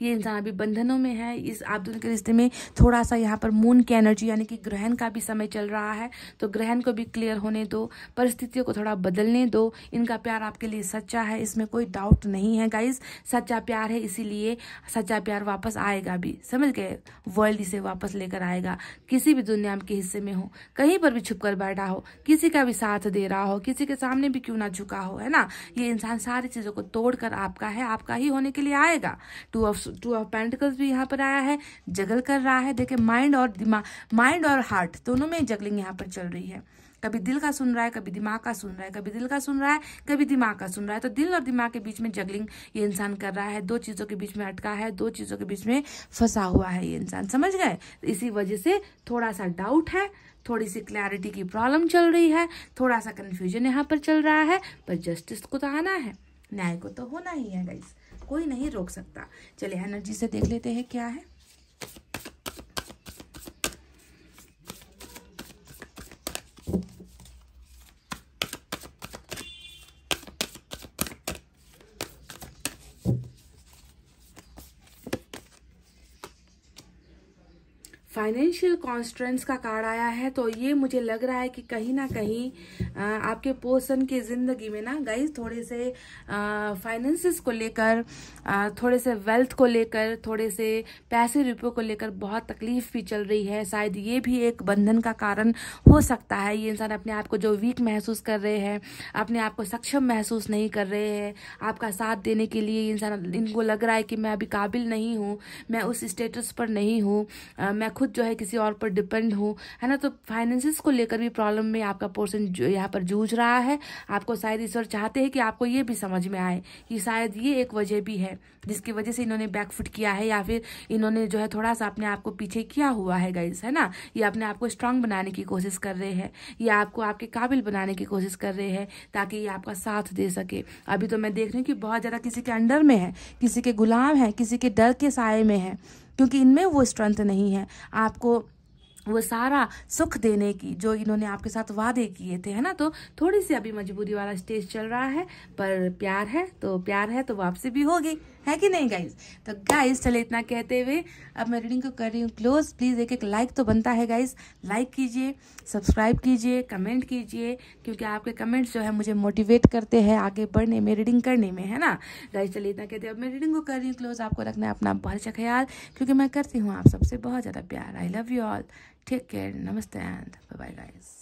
Speaker 1: ये इंसान अभी बंधनों में है। इस आप दोनों के रिश्ते में थोड़ा सा यहाँ पर मून की एनर्जी यानी कि ग्रहण का भी समय चल रहा है। तो ग्रहण को भी क्लियर होने दो, परिस्थितियों को थोड़ा बदलने दो। इनका प्यार आपके लिए सच्चा है, इसमें कोई डाउट नहीं है गाइज़ सच्चा प्यार है, इसीलिए सच्चा प्यार वापस आएगा भी। समझ गए? वर्ल्ड इसे वापस लेकर आएगा। किसी भी दुनिया के हिस्से में हो, कहीं पर भी छुप कर बैठा हो, किसी का भी साथ दे रहा हो, किसी के सामने भी क्यों ना झुका हो, है ना? ये इंसान सारी चीज़ों को तोड़कर आपका है, आपका ही होने के लिए आएगा। Two of two of pentacles भी यहाँ पर आया है जगल कर रहा है। देखिए माइंड और दिमाग माइंड और हार्ट दोनों में जगलिंग यहाँ पर चल रही है। कभी दिल का सुन रहा है, कभी दिमाग का सुन रहा है, कभी दिल का सुन रहा है, कभी दिमाग का सुन रहा है। तो दिल और दिमाग के बीच में जगलिंग ये इंसान कर रहा है। दो चीज़ों के बीच में अटका है, दो चीज़ों के बीच में फंसा हुआ है ये इंसान। समझ गए? इसी वजह से थोड़ा सा डाउट है थोड़ी सी क्लैरिटी की प्रॉब्लम चल रही है थोड़ा सा कन्फ्यूज़न यहाँ पर चल रहा है, पर जस्टिस को तो आना है, न्याय को तो होना ही है गाइस कोई नहीं रोक सकता। चलिए एनर्जी से देख लेते हैं क्या है। फाइनेंशियल कॉन्स्टेंट्स का कार्ड आया है तो ये मुझे लग रहा है कि कहीं ना कहीं आपके पर्सन की ज़िंदगी में ना गाइज़ थोड़े से फाइनेंसिस को लेकर थोड़े से वेल्थ को लेकर, थोड़े से पैसे रुपयों को लेकर बहुत तकलीफ़ भी चल रही है। शायद ये भी एक बंधन का कारण हो सकता है। ये इंसान अपने आप को जो वीक महसूस कर रहे हैं, अपने आप को सक्षम महसूस नहीं कर रहे हैं। आपका साथ देने के लिए इंसान, इनको लग रहा है कि मैं अभी काबिल नहीं हूँ, मैं उस स्टेटस पर नहीं हूँ मैं खुद जो है किसी और पर डिपेंड हो, है ना? तो फाइनेंसिस को लेकर भी प्रॉब्लम में आपका पोर्सन यहाँ पर जूझ रहा है। आपको शायद ईश्वर चाहते हैं कि आपको ये भी समझ में आए कि शायद ये एक वजह भी है, जिसकी वजह से इन्होंने बैकफुट किया है या फिर इन्होंने जो है थोड़ा सा अपने आप को पीछे किया हुआ है गाइस है ना? ये अपने आप को स्ट्रांग बनाने की कोशिश कर रहे हैं, ये आपको आपके काबिल बनाने की कोशिश कर रहे हैं, ताकि ये आपका साथ दे सके। अभी तो मैं देख रही हूँ कि बहुत ज़्यादा किसी के अंडर में है, किसी के गुलाम है, किसी के डर के साय में है। क्योंकि इनमें वो स्ट्रेंथ नहीं है। आपको वो सारा सुख देने की, जो इन्होंने आपके साथ वादे किए थे, है ना? तो थोड़ी सी अभी मजबूरी वाला स्टेज चल रहा है, पर प्यार है तो प्यार है तो वापसी भी होगी। है कि नहीं गाइज़ तो गाइज़ चले इतना कहते हुए अब मैं रीडिंग को कर रही हूँ क्लोज प्लीज़ एक एक लाइक तो बनता है गाइज़ लाइक कीजिए सब्सक्राइब कीजिए कमेंट कीजिए, क्योंकि आपके कमेंट्स जो है मुझे मोटिवेट करते हैं आगे बढ़ने में रीडिंग करने में, है ना? गाइज़ चलिए इतना कहते अब मैं रीडिंग को कर रही हूँ क्लोज आपको रखना है अपना बहुत अच्छा ख्याल, क्योंकि मैं करती हूँ आप सबसे बहुत ज़्यादा प्यार. I love you all take care नमस्ते एंड बाय गाइज़